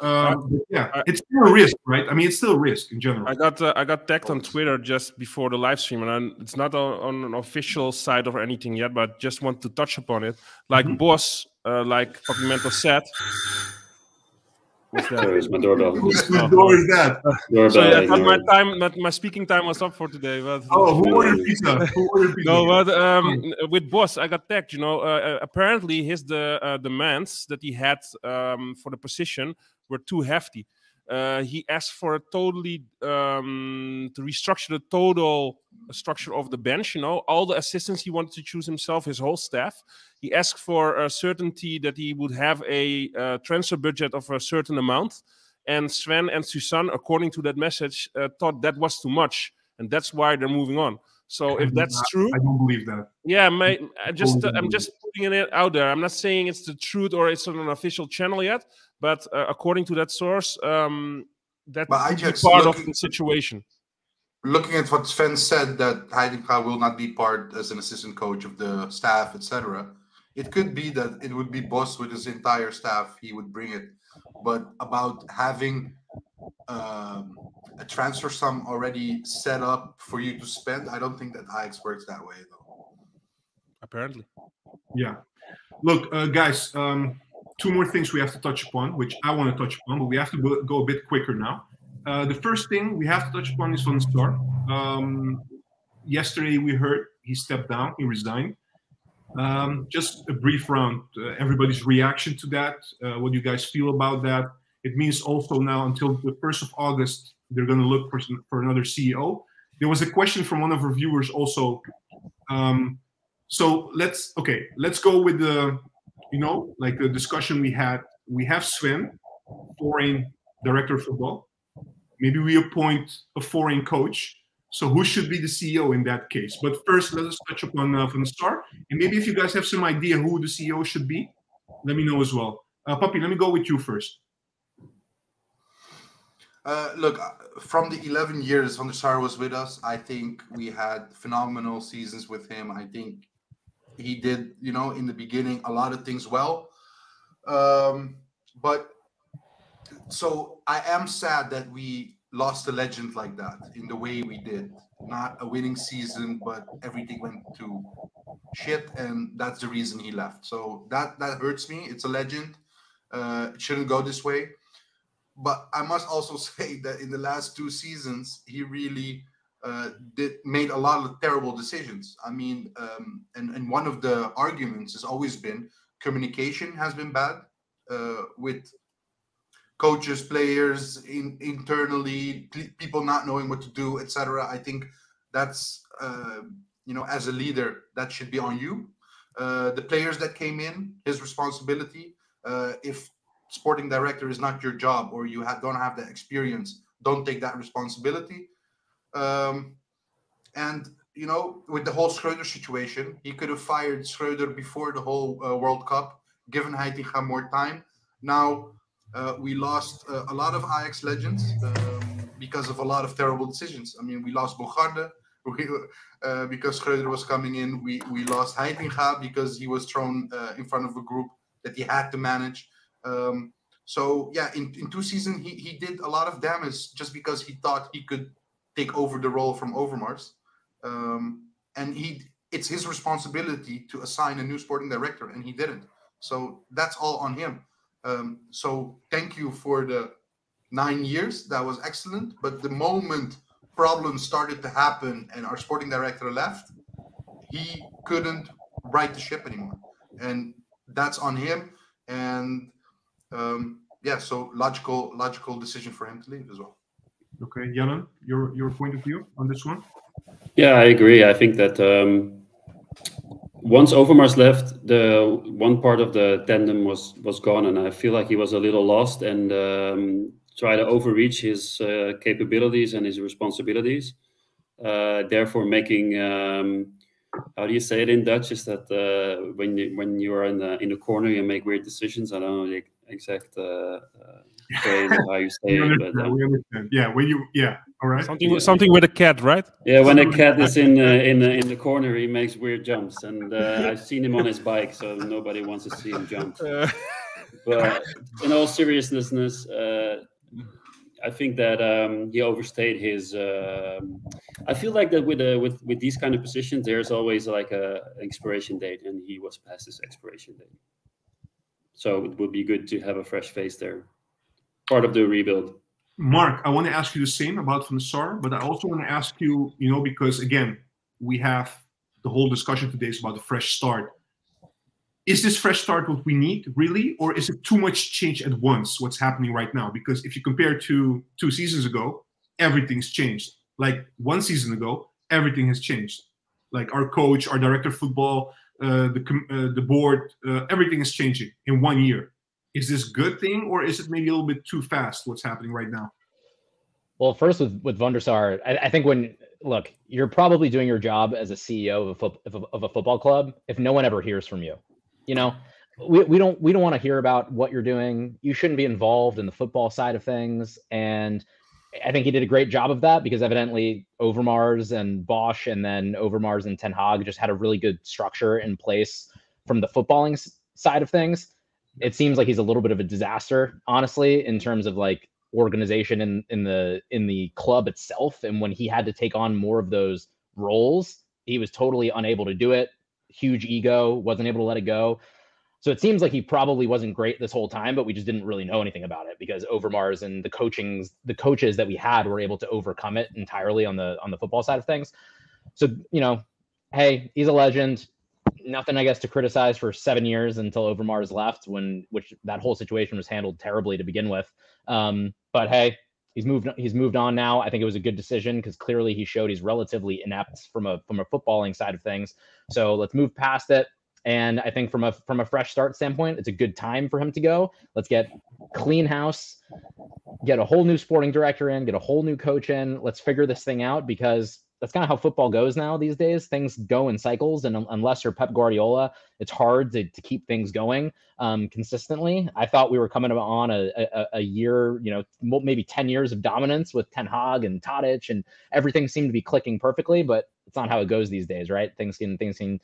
um, yeah, I, it's still a risk, right? I mean, it's still a risk in general. I got uh, I got tagged on Twitter just before the live stream, and I'm, it's not on, on, an official site or anything yet, but just want to touch upon it. Like mm -hmm. Bosz, uh, like Papimento said, What's that? Sorry, it's my doorbell. Whose door is that? Doorbell, Sorry, I thought my time, my, my speaking time was up for today. But Oh, who ordered pizza? Who ordered pizza? no, but um, with bosz, I got tagged. You know, uh, uh, apparently his the uh, demands that he had um, for the position were too hefty. Uh, he asked for a totally um, to restructure the total structure of the bench. You know, all the assistants he wanted to choose himself, his whole staff. He asked for a certainty that he would have a uh, transfer budget of a certain amount. And Sven and Susan, according to that message, uh, thought that was too much, and that's why they're moving on. So if that's true, I don't believe that. yeah, mate. I just Totally I'm just putting it out there. I'm not saying it's the truth or it's on an official channel yet, but uh, according to that source, um, that But could be Ajax part of the situation. Looking at what Sven said, that Heitinga will not be part as an assistant coach of the staff, etc. It could be that it would be Bosz with his entire staff. He would bring it, but about having um, a transfer sum already set up for you to spend, I don't think that Ajax works that way, though. Apparently, Yeah. Look, uh, guys, um, two more things we have to touch upon, which I want to touch upon, but we have to go, a bit quicker now. Uh, the first thing we have to touch upon is Van Sar. Um, yesterday we heard he stepped down, he resigned. Um, just a brief round, uh, everybody's reaction to that, uh, what do you guys feel about that? It means also now until the 1st of August, they're going to look for, some- for another CEO. There was a question from one of our viewers also. Um, so let's okay, let's go with the you know like the discussion we had. We have Sven, foreign director of football. Maybe we appoint a foreign coach. So who should be the CEO in that case? But first, let us touch upon uh, Van der Sar, and maybe if you guys have some idea who the CEO should be, let me know as well. Uh, Papi, let me go with you first. Uh, look, uh, from the 11 years Van der Sar was with us, I think we had phenomenal seasons with him. I think he did, you know, in the beginning, a lot of things well. Um, but so I am sad that we lost a legend like that in the way we did. Not a winning season, but everything went to shit, and that's the reason he left. So that that hurts me. It's a legend. Uh, it shouldn't go this way but I must also say that in the last two seasons, he really uh, did made a lot of terrible decisions. I mean, um, and and one of the arguments has always been communication has been bad uh, with coaches, players, in, internally, people not knowing what to do, etc. I think that's uh, you know, as a leader, that should be on you. Uh, the players that came in, his responsibility. Uh, if sporting director is not your job or you have, don't have the experience don't take that responsibility um, and you know with the whole schreuder situation he could have fired schreuder before the whole uh, world cup given heitinga more time. Now uh, we lost uh, a lot of ajax legends um, because of a lot of terrible decisions. I mean we lost bogarde uh, because schreuder was coming in. We, we lost heitinga because he was thrown uh, in front of a group that he had to manage. Um, so yeah, in, in two seasons he, he did a lot of damage just because he thought he could take over the role from Overmars. Um, and he it's his responsibility to assign a new sporting director, and he didn't. So that's all on him. Um, so thank you for the nine years. That was excellent. But the moment problems started to happen and our sporting director left, he couldn't right the ship anymore. And that's on him. And um, yeah, so logical logical decision for him to leave as well. Okay, Jan, your your point of view on this one? Yeah, I agree. I think that um, once Overmars left, the one part of the tandem was was gone, and I feel like he was a little lost and um, try to overreach his uh, capabilities and his responsibilities. Uh, therefore, making um, how do you say it in Dutch? Is that uh, when you when you are in the in the corner, you make weird decisions. I don't know the exact uh, uh, phrase how you say it, but uh. Yeah, when you yeah, all right. something something with a cat, right? yeah, when a cat is in uh, in the, in the corner, he makes weird jumps, and uh, I've seen him on his bike, so nobody wants to see him jump. Uh, But in all seriousness, uh, I think that um, he overstayed his. um I feel like that with uh, with with these kind of positions, there's always like a expiration date, and he was past his expiration date. So it would be good to have a fresh face there. part of the rebuild. Mark, I want to ask you the same about Van Sar, but I also want to ask you, you know, because again, we have the whole discussion today is about the fresh start. Is this fresh start what we need, really, or is it too much change at once? What's happening right now? Because if you compare to two seasons ago, everything's changed. Like one season ago, everything has changed. Like our coach, our director of football, the uh, the board, uh, everything is changing in one year. Is this good thing or is it maybe a little bit too fast what's happening right now? Well first with with Van der Sar, I, I, think when look you're probably doing your job as a ceo of a, fo- of a, of a football club if no one ever hears from you. You know we, we don't we don't want to hear about what you're doing. You shouldn't be involved in the football side of things. And I think he did a great job of that because evidently Overmars and Bosz and then Overmars and Ten Hag just had a really good structure in place from the footballing side of things it seems like he's a little bit of a disaster, honestly, in terms of like organization in in the in the club itself. And when he had to take on more of those roles, he was totally unable to do it. Huge ego, wasn't able to let it go. So it seems like he probably wasn't great this whole time, but we just didn't really know anything about it because Overmars and the coachings, the coaches that we had were able to overcome it entirely on the on the football side of things. So, you know, hey, he's a legend nothing, I guess, to criticize for seven years until Overmars left, when which that whole situation was handled terribly to begin with. Um, but hey, he's moved he's moved on now. I think it was a good decision because clearly he showed he's relatively inept from a from a footballing side of things. So let's move past it. And I think from a from a fresh start standpoint, it's a good time for him to go. Let's get clean house, get a whole new sporting director in, get a whole new coach in. Let's figure this thing out because that's kind of how football goes now these days. Things go in cycles, and unless you're Pep Guardiola, it's hard to, to keep things going um, consistently. I thought we were coming on a, a, a, year, you know, maybe 10 years of dominance with Ten Hag and Tadic, and everything seemed to be clicking perfectly, but it's not how it goes these days, right? Things can things can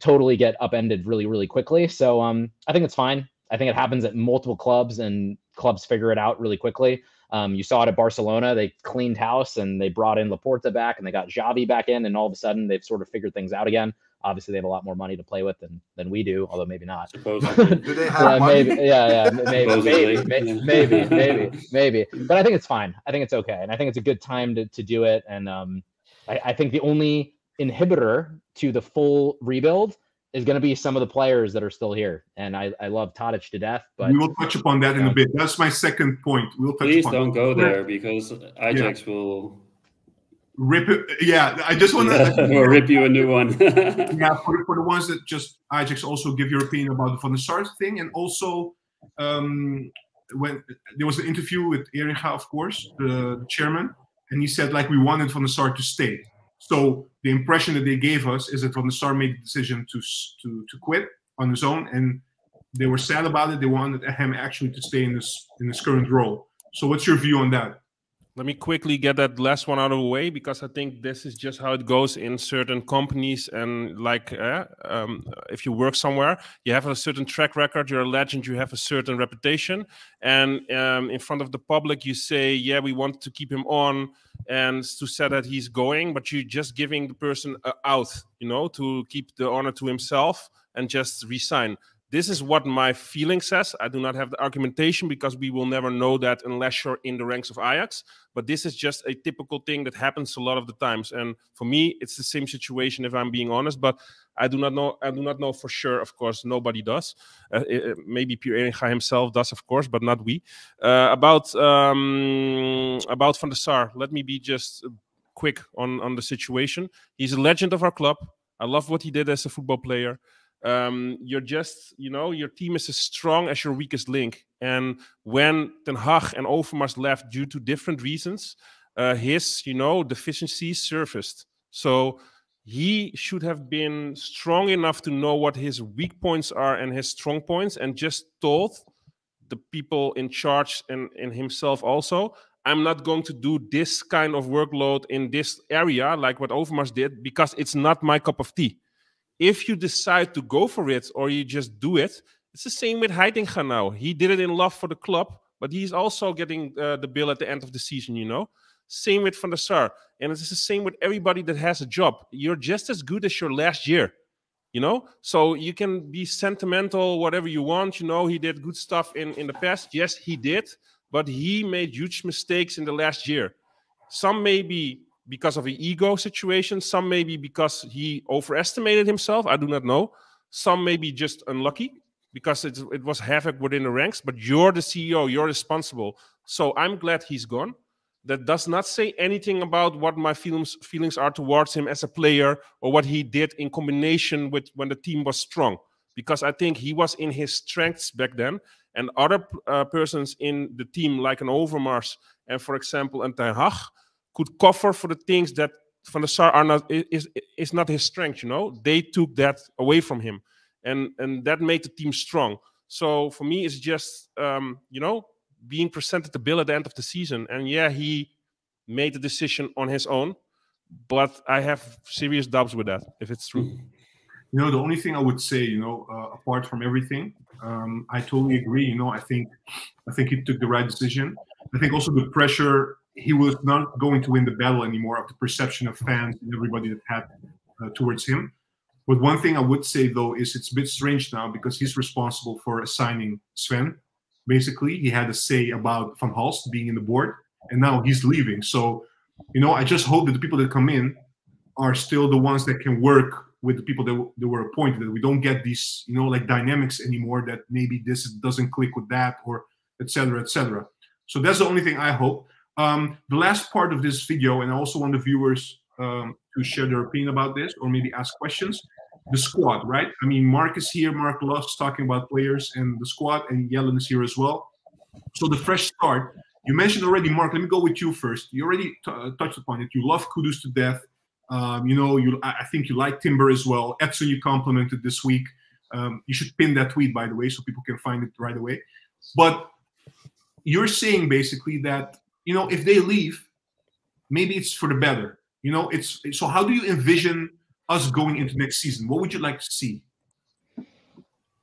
totally get upended really, really quickly. So um, I think it's fine. I think it happens at multiple clubs, and clubs figure it out really quickly. Um, you saw it at Barcelona. They cleaned house and they brought in Laporta back and they got Xavi back in, and all of a sudden they've sort of figured things out again. Obviously, they have a lot more money to play with than than we do, although maybe not. do they have money? Maybe, yeah, yeah, maybe, maybe, maybe, maybe, maybe, maybe. But I think it's fine. I think it's okay, and I think it's a good time to to do it. And um, I, I think the only inhibitor to the full rebuild is going to be some of the players that are still here. And I, I love Tadic to death, but we will touch upon that in a bit. That's my second point. We'll touch Please don't go there because Ajax yeah. will rip it. Yeah, I just want to yeah, rip you a new one. yeah, for, for the ones that just Ajax also give your opinion about the Van der Sar thing, and also um, when there was an interview with Eringa, of course, the, the chairman, and he said like we wanted Van der Sar to stay. So the impression that they gave us is that Van der Sar made the decision to to to quit on his own, and they were sad about it. They wanted him actually to stay in this in this current role. So what's your view on that? Let me quickly get that last one out of the way because I think this is just how it goes in certain companies. And like, uh, um, if you work somewhere, you have a certain track record, you're a legend, you have a certain reputation. And um, in front of the public, you say, Yeah, we want to keep him on and to say that he's going, but you're just giving the person out, you know, to keep the honor to himself and just resign. This is what my feeling says. I do not have the argumentation because we will never know that unless you're in the ranks of Ajax. But this is just a typical thing that happens a lot of the times. And for me, it's the same situation if I'm being honest. But I do not know. I do not know for sure. Of course, nobody does. Uh, it, maybe Pier himself does, of course, but not we. Uh, about um, about Van der Sar. Let me be just quick on on the situation. He's a legend of our club. I love what he did as a football player um, you're just, you know, your team is as strong as your weakest link. And when Ten Hag and Overmars left due to different reasons, uh, his, you know, deficiencies surfaced. So he should have been strong enough to know what his weak points are and his strong points, and just told the people in charge and, and himself also, I'm not going to do this kind of workload in this area like what Overmars did because it's not my cup of tea if you decide to go for it or you just do it, it's the same with Heitinga now. He did it in love for the club, but he's also getting uh, the bill at the end of the season, you know? Same with Van der Sar. And it's the same with everybody that has a job. You're just as good as your last year, you know? So you can be sentimental, whatever you want. You know, he did good stuff in, in the past. Yes, he did. but he made huge mistakes in the last year. Some maybe because of an ego situation, some maybe because he overestimated himself. I do not know. Some maybe just unlucky because it, it was havoc within the ranks. But you're the CEO, you're responsible. So I'm glad he's gone. That does not say anything about what my feelings feelings are towards him as a player or what he did in combination with when the team was strong. Because I think he was in his strengths back then, and other uh, persons in the team, like an Overmars and, for example, an Ten Hag, could cover for the things that Van der Sar are not is is not his strength. You know, they took that away from him and and that made the team strong. So for me, it's just um, you know being presented the bill at the end of the season, and yeah, he made the decision on his own, but I have serious doubts with that if it's true. You know, the only thing I would say, you know, uh, apart from everything, um, I totally agree. You know, I think I think he took the right decision. I think also the pressure he was not going to win the battle anymore of the perception of fans and everybody that had uh, towards him. But one thing I would say though is it's a bit strange now because he's responsible for assigning Sven. Basically, he had a say about Van Halst being in the board, and now he's leaving. So, you know, I just hope that the people that come in are still the ones that can work with the people that, that were appointed. That we don't get these, you know, like dynamics anymore. That maybe this doesn't click with that, or etc. etc. So that's the only thing I hope. Um, the last part of this video, and I also want the viewers um, to share their opinion about this or maybe ask questions. The squad, right? I mean, Mark is here. Mark loves talking about players and the squad, and Yellan is here as well. So the fresh start. You mentioned already, Mark. Let me go with you first. You already uh, touched upon it. You love Kudus to death. Um, you know, you I think you like Timber as well. Edson, you complimented this week. Um, you should pin that tweet, by the way, so people can find it right away. But you're saying basically that you know if they leave, maybe it's for the better. You know, it's so. How do you envision us going into next season? What would you like to see?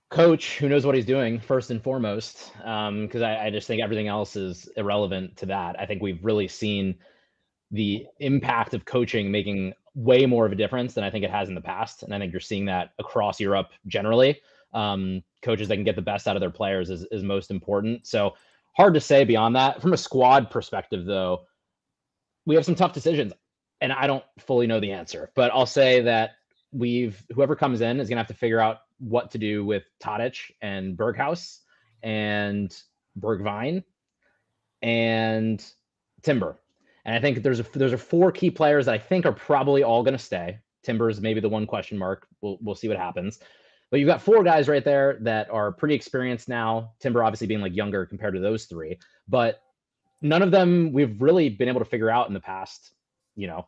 Coach who knows what he's doing first and foremost, because um, I, I just think everything else is irrelevant to that. I think we've really seen the impact of coaching making way more of a difference than I think it has in the past, and I think you're seeing that across Europe generally. Um, coaches that can get the best out of their players is, is most important. So hard to say beyond that. From a squad perspective, though, we have some tough decisions and I don't fully know the answer, but I'll say that we've whoever comes in is gonna have to figure out what to do with Tadic and Berghuis and Bergwijn and Timber. And I think there's a there's a four key players that I think are probably all gonna stay. Timber is maybe the one question mark. We'll we'll see what happens. But you've got four guys right there that are pretty experienced now. Timber obviously being like younger compared to those three, but none of them we've really been able to figure out in the past you know,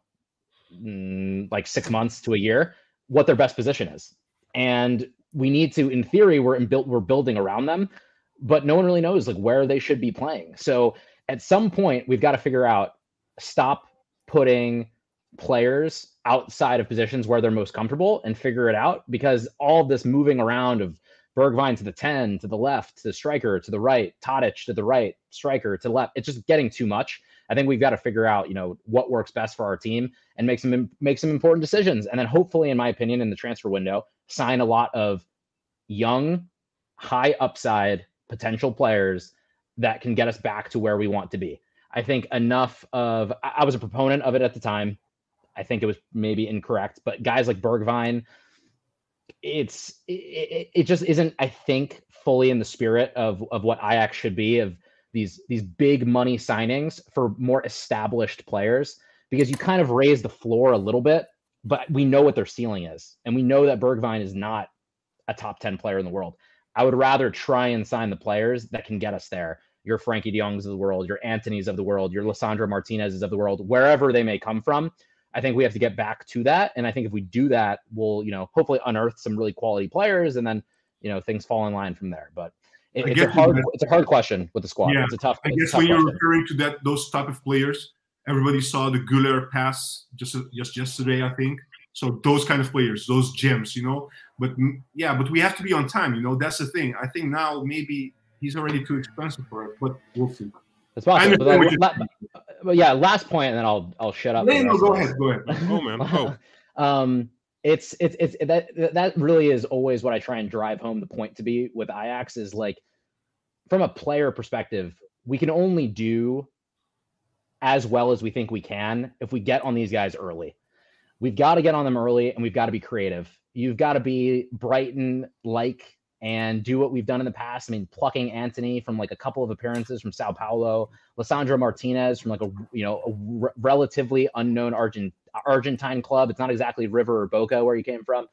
mm, like six months to a year, what their best position is. And we need to, in theory, we're in built, we're building around them, but no one really knows like where they should be playing. So at some point, we've got to figure out stop putting players outside of positions where they're most comfortable and figure it out because all this moving around of Bergwijn to the 10, to the left, to the striker, to the right, Tadic to the right, striker to the left. It's just getting too much. I think we've got to figure out, you know, what works best for our team and make some make some important decisions. And then hopefully, in my opinion, in the transfer window, sign a lot of young, high upside potential players that can get us back to where we want to be. I think enough of I was a proponent of it at the time. I think it was maybe incorrect, but guys like Bergwijn, it's it, it just isn't, I think, fully in the spirit of of what Ajax should be of these these big money signings for more established players because you kind of raise the floor a little bit, but we know what their ceiling is, and we know that Bergwijn is not a top ten player in the world. I would rather try and sign the players that can get us there. Your Frenkie De of the world, your Antonys of the world, your Lisandro Martinez's of the world, wherever they may come from. I think we have to get back to that, and I think if we do that, we'll you know hopefully unearth some really quality players, and then you know things fall in line from there. But it, it's a hard it's a hard question with the squad. Yeah, it's a tough. I guess when you're question. referring to that those type of players, everybody saw the Güler pass just just yesterday, I think. So those kind of players, those gems, you know. But mm, yeah, but we have to be on time, you know. That's the thing. I think now maybe he's already too expensive for it, but we'll see. That's possible. But, but, yeah, last point, and then I'll I'll shut up. No, no, go ahead, go ahead. oh man, oh. um, it's it's it's that that really is always what I try and drive home the point to be with Ajax is like from a player perspective, we can only do as well as we think we can if we get on these guys early. We've got to get on them early and we've got to be creative. You've got to be Brighton like and do what we've done in the past. I mean, plucking Antony from like a couple of appearances from Sao Paulo, Lisandro Martinez from like a you know relatively unknown Argent Argentine club. It's not exactly River or Boca where you came from.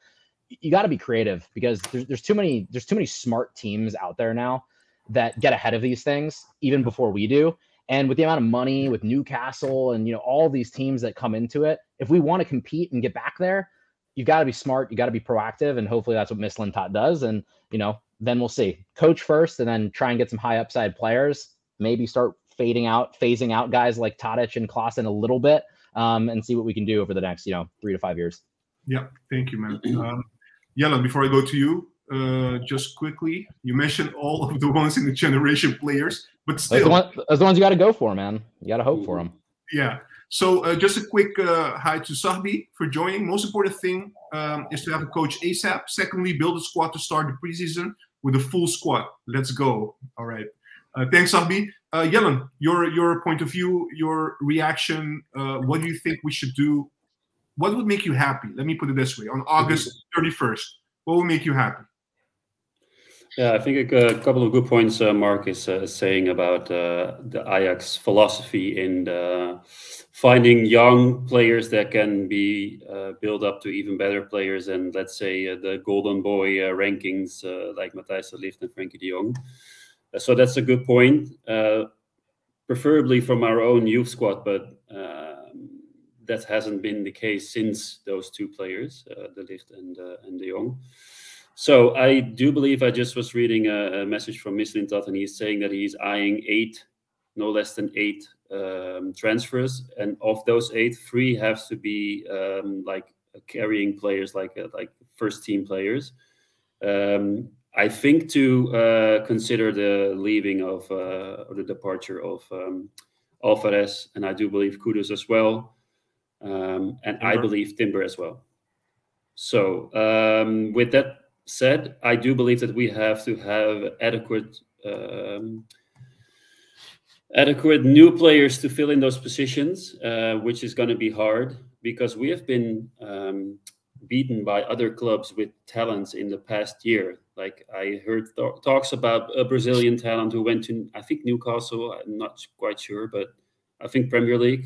You got to be creative because there's, there's too many there's too many smart teams out there now that get ahead of these things even before we do. And with the amount of money with Newcastle and you know all these teams that come into it, if we want to compete and get back there, you've got to be smart. You got to be proactive, and hopefully that's what Miss Mislintat does. And you know, then we'll see. Coach first, and then try and get some high upside players. Maybe start fading out, phasing out guys like Tadic and Klaassen a little bit, um, and see what we can do over the next you know three to five years. Yeah, thank you, man. Um, Yellan, before I go to you, uh, just quickly, you mentioned all of the ones in the generation players, but still, those the, one, those the ones you got to go for, man. You got to hope for them. Yeah. So uh, just a quick uh, hi to Sahbi for joining. Most important thing um, is to have a coach ASAP. Secondly, build a squad to start the preseason with a full squad. Let's go. All right. Uh, thanks, Sahbi. Uh, Yellan, your your point of view, your reaction. Uh, what do you think we should do? What would make you happy? Let me put it this way: on August thirty first, what would make you happy? Yeah, I think a, couple of good points uh, Marc is uh, saying about uh, the Ajax philosophy in uh, finding young players that can be uh, built up to even better players and let's say uh, the golden boy rankings like Matthijs de Ligt and Frenkie de Jong. so that's a good point. preferably from our own youth squad, but um, that hasn't been the case since those two players, De Ligt and, and de Jong. So I do believe I just was reading a, a message from Mislintat, and he's saying that he's eyeing eight, no less than eight um, transfers, and of those eight, three have to be um, like carrying players, like uh, like first team players. Um, I think to uh, consider the leaving of uh, or the departure of um, Alvarez, and I do believe Kudus as well, um, and. I believe Timber as well. So um, with that said, I do believe that we have to have adequate um, adequate new players to fill in those positions, uh, which is going to be hard because we have been um, beaten by other clubs with talents in the past year. Like I heard th talks about a Brazilian talent who went to I think Newcastle. I'm not quite sure, but I think Premier League.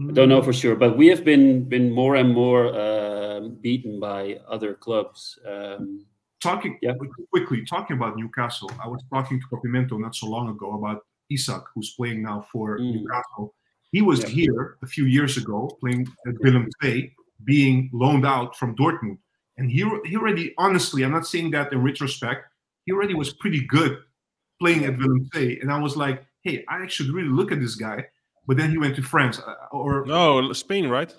I don't know for sure, but we have been been more and more uh, beaten by other clubs. Um, talking yeah. quickly, talking about Newcastle, I was talking to PapiMento not so long ago about Isak, who's playing now for mm. Newcastle. He was yeah. here a few years ago playing at Willem II, being loaned out from Dortmund, and he he already honestly, I'm not saying that in retrospect, he already was pretty good playing at Willem II, and I was like, hey, I should really look at this guy but then he went to France uh, or no Spain, right?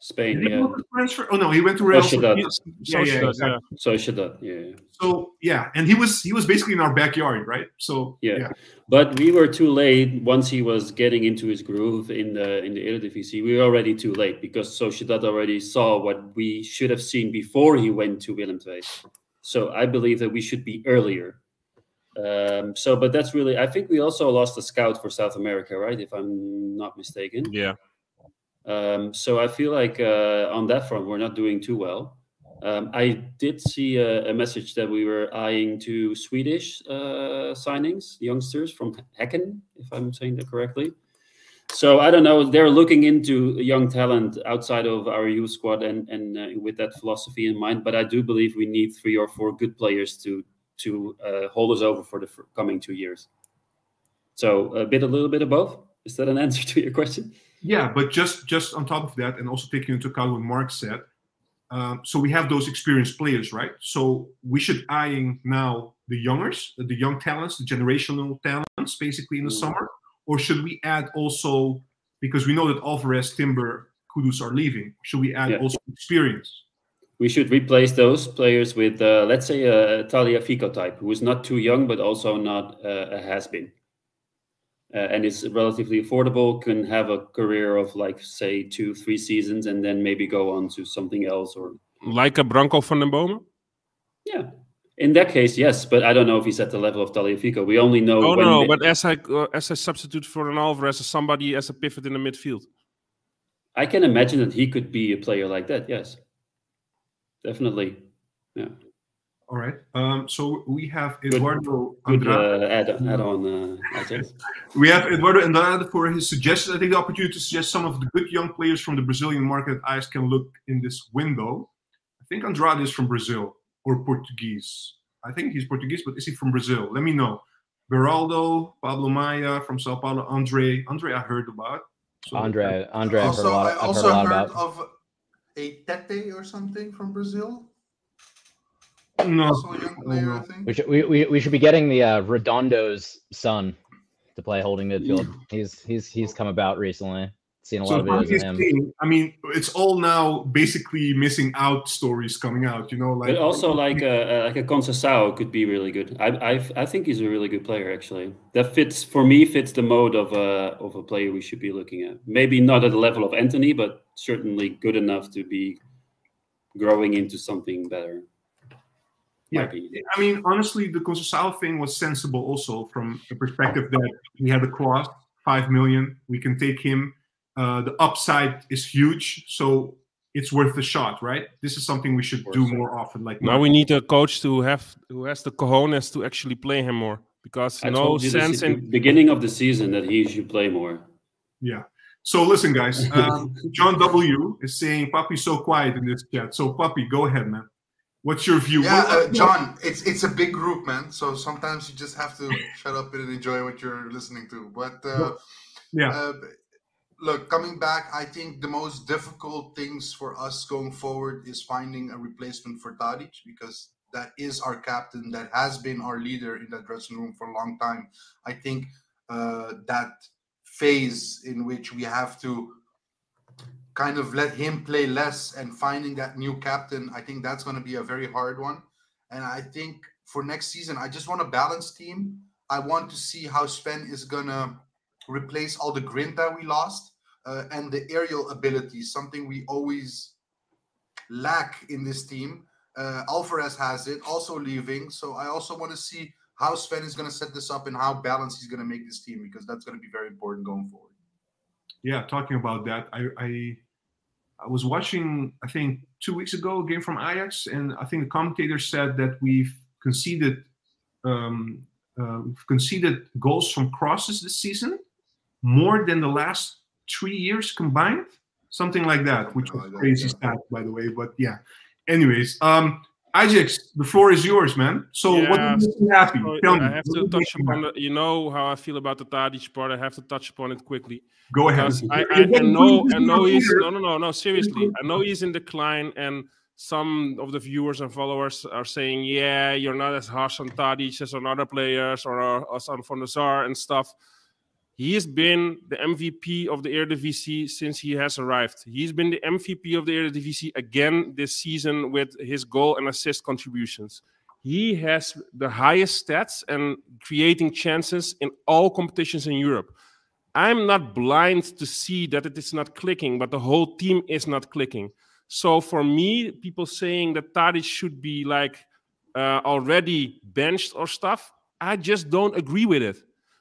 Spain, yeah. Transfer? Oh no, he went to Real. Sociedad. Yeah, yeah, exactly. Sociedad, yeah. So yeah, and he was he was basically in our backyard, right? So yeah. yeah. but we were too late. Once he was getting into his groove in the in the Eredivisie, we were already too late because Sociedad already saw what we should have seen before he went to Willem II. So I believe that we should be earlier um, so, but that's really, I think we also lost a scout for South America, right? If I'm not mistaken. Yeah. Um, so I feel like uh, on that front, we're not doing too well. Um, I did see a, a, message that we were eyeing two Swedish uh, signings, youngsters from Häcken, if I'm saying that correctly. So I don't know. They're looking into young talent outside of our youth squad, and and uh, with that philosophy in mind. But I do believe we need three or four good players to to uh, hold us over for the coming two years. So a bit, a little bit of both. Is that an answer to your question? Yeah, but just just on top of that, and also taking into account what Marc said, um, so we have those experienced players, right? So we should eyeing now the youngers, the young talents, the generational talents, basically in the mm. summer, or should we add also because we know that Alvarez, Timber, Kudus are leaving? Should we add yeah. also experience? we should replace those players with, uh, let's say, a Tagliafico type, who is not too young, but also not uh, a has-been. Uh, and is relatively affordable, can have a career of like, say, two, three seasons, and then maybe go on to something else. or Like a Branco van den Boomen? Yeah. In that case, yes, but I don't know if he's at the level of Tagliafico. We only know. Oh no, they- but as a uh, as a substitute for an Alvarez, as somebody as a pivot in the midfield. I can imagine that he could be a player like that. Yes, definitely. Yeah, All right. Um, so we have Eduardo good Andrade. uh, add add on. Uh, Ajax. We have Eduardo Andrade for his suggestions. I take the opportunity to suggest some of the good young players from the Brazilian market Ajax can look in this window. I think Andrade is from Brazil or Portuguese. I think he's Portuguese, but is he from Brazil? Let me know. Beraldo, Pablo Maia from Sao Paulo, Andre. Andre, I heard about. So- Andre, Andre, I've heard also, a lot. I I've heard also a lot heard about. of a Tete or something from Brazil. No, Also a young player, I no. think. We should we, we, we should be getting the uh, Redondo's son to play holding midfield. Mm. He's he's he's come about recently. Seen a lot So of videos of him. saying- I mean, it's all now basically missing out stories coming out. You know, like But also like a like a Conceição could be really good. I I I think he's a really good player actually. That fits for me fits the mode of a of a player we should be looking at. Maybe not at the level of Antony, but certainly good enough to be growing into something better. My Yeah. opinion. I mean, honestly, the Conceição thing was sensible also from the perspective that he had a clause, five million. We can take him. Uh, the upside is huge, so it's worth a shot, right? This is something we should do more often. Like Now we need a coach to have who has the cojones to actually play him more because I no told you this sense in beginning of the season that he should play more. Yeah. So listen, guys. Um, John W is saying Papi's so quiet in this chat. So Papi, go ahead, man. What's your view? Yeah, What- uh, John, it's it's a big group, man. So sometimes you just have to shut up and enjoy what you're listening to. But uh, Yeah. uh, look, coming back, I think the most difficult things for us going forward is finding a replacement for Tadic because that is our captain, that has been our leader in that dressing room for a long time. I think uh, that phase in which we have to kind of let him play less and finding that new captain, I think that's going to be a very hard one. And I think for next season, I just want a balanced team. I want to see how Sven is going to replace all the grit that we lost uh, and the aerial abilities, something we always lack in this team. Uh, Alvarez has it, also leaving. So I also want to see how Sven is going to set this up and how balanced he's going to make this team because that's going to be very important going forward. yeah, talking about that, I, I I was watching, I think two weeks ago, a game from Ajax, and I think the commentator said that we've conceded um, uh, we've conceded goals from crosses this season more than the last three years combined, something like that, which was crazy yeah. stat, by the way. But yeah, anyways, um, EyeJax, the floor is yours, man. So what Yeah, makes you happy? So, Tell me. I have what to touch you upon the, you know how I feel about the Tadic part. I have to touch upon it quickly. Go ahead. I, I, I know I know he's no no no no seriously I know he's in decline and some of the viewers and followers are saying yeah you're not as harsh on Tadic as on other players or uh, as on Van der Sar and stuff. He has been the MVP of the Eredivisie since he has arrived. He's been the MVP of the Eredivisie again this season with his goal and assist contributions. He has the highest stats and creating chances in all competitions in Europe. I'm not blind to see that it is not clicking, but the whole team is not clicking. So for me, people saying that Tadic should be like uh, already benched or stuff, I just don't agree with it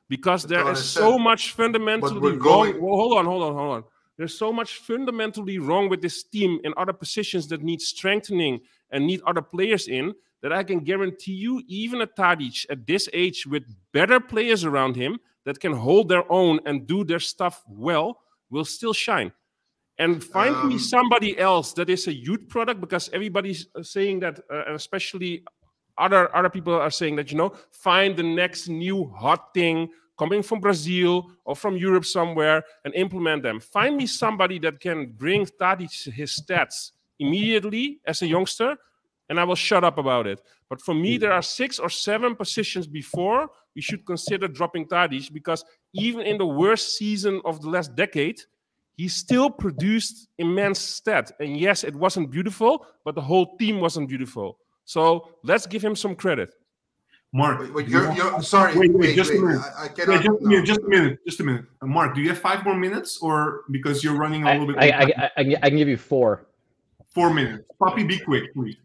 because That's there is so much fundamentally we're wrong. Well, hold on, hold on, hold on. There's so much fundamentally wrong with this team in other positions that need strengthening and need other players in that I can guarantee you, even a Tadic at this age with better players around him that can hold their own and do their stuff well, will still shine. And find me Um, somebody else that is a youth product because everybody's uh, saying that, uh, and especially other other people are saying that you know find the next new hot thing coming from Brazil or from Europe somewhere and implement them. Find me somebody that can bring Tadic his stats immediately as a youngster, and I will shut up about it. But for me, there are mm. six or seven positions before we should consider dropping Tadic because even in the worst season of the last decade, he still produced immense stat. And yes, it wasn't beautiful, but the whole team wasn't beautiful. So let's give him some credit. Marc. Wait, wait, you you're, you're sorry. Wait, Wait, wait, just a minute. I, I Yeah, cannot. just, a no. minute, just a minute. Just a minute. Uh, Marc, do you have five more minutes, or because you're running a I, little bit? I, I, I, can- I can give you four. four minutes. Papi, be quick, please.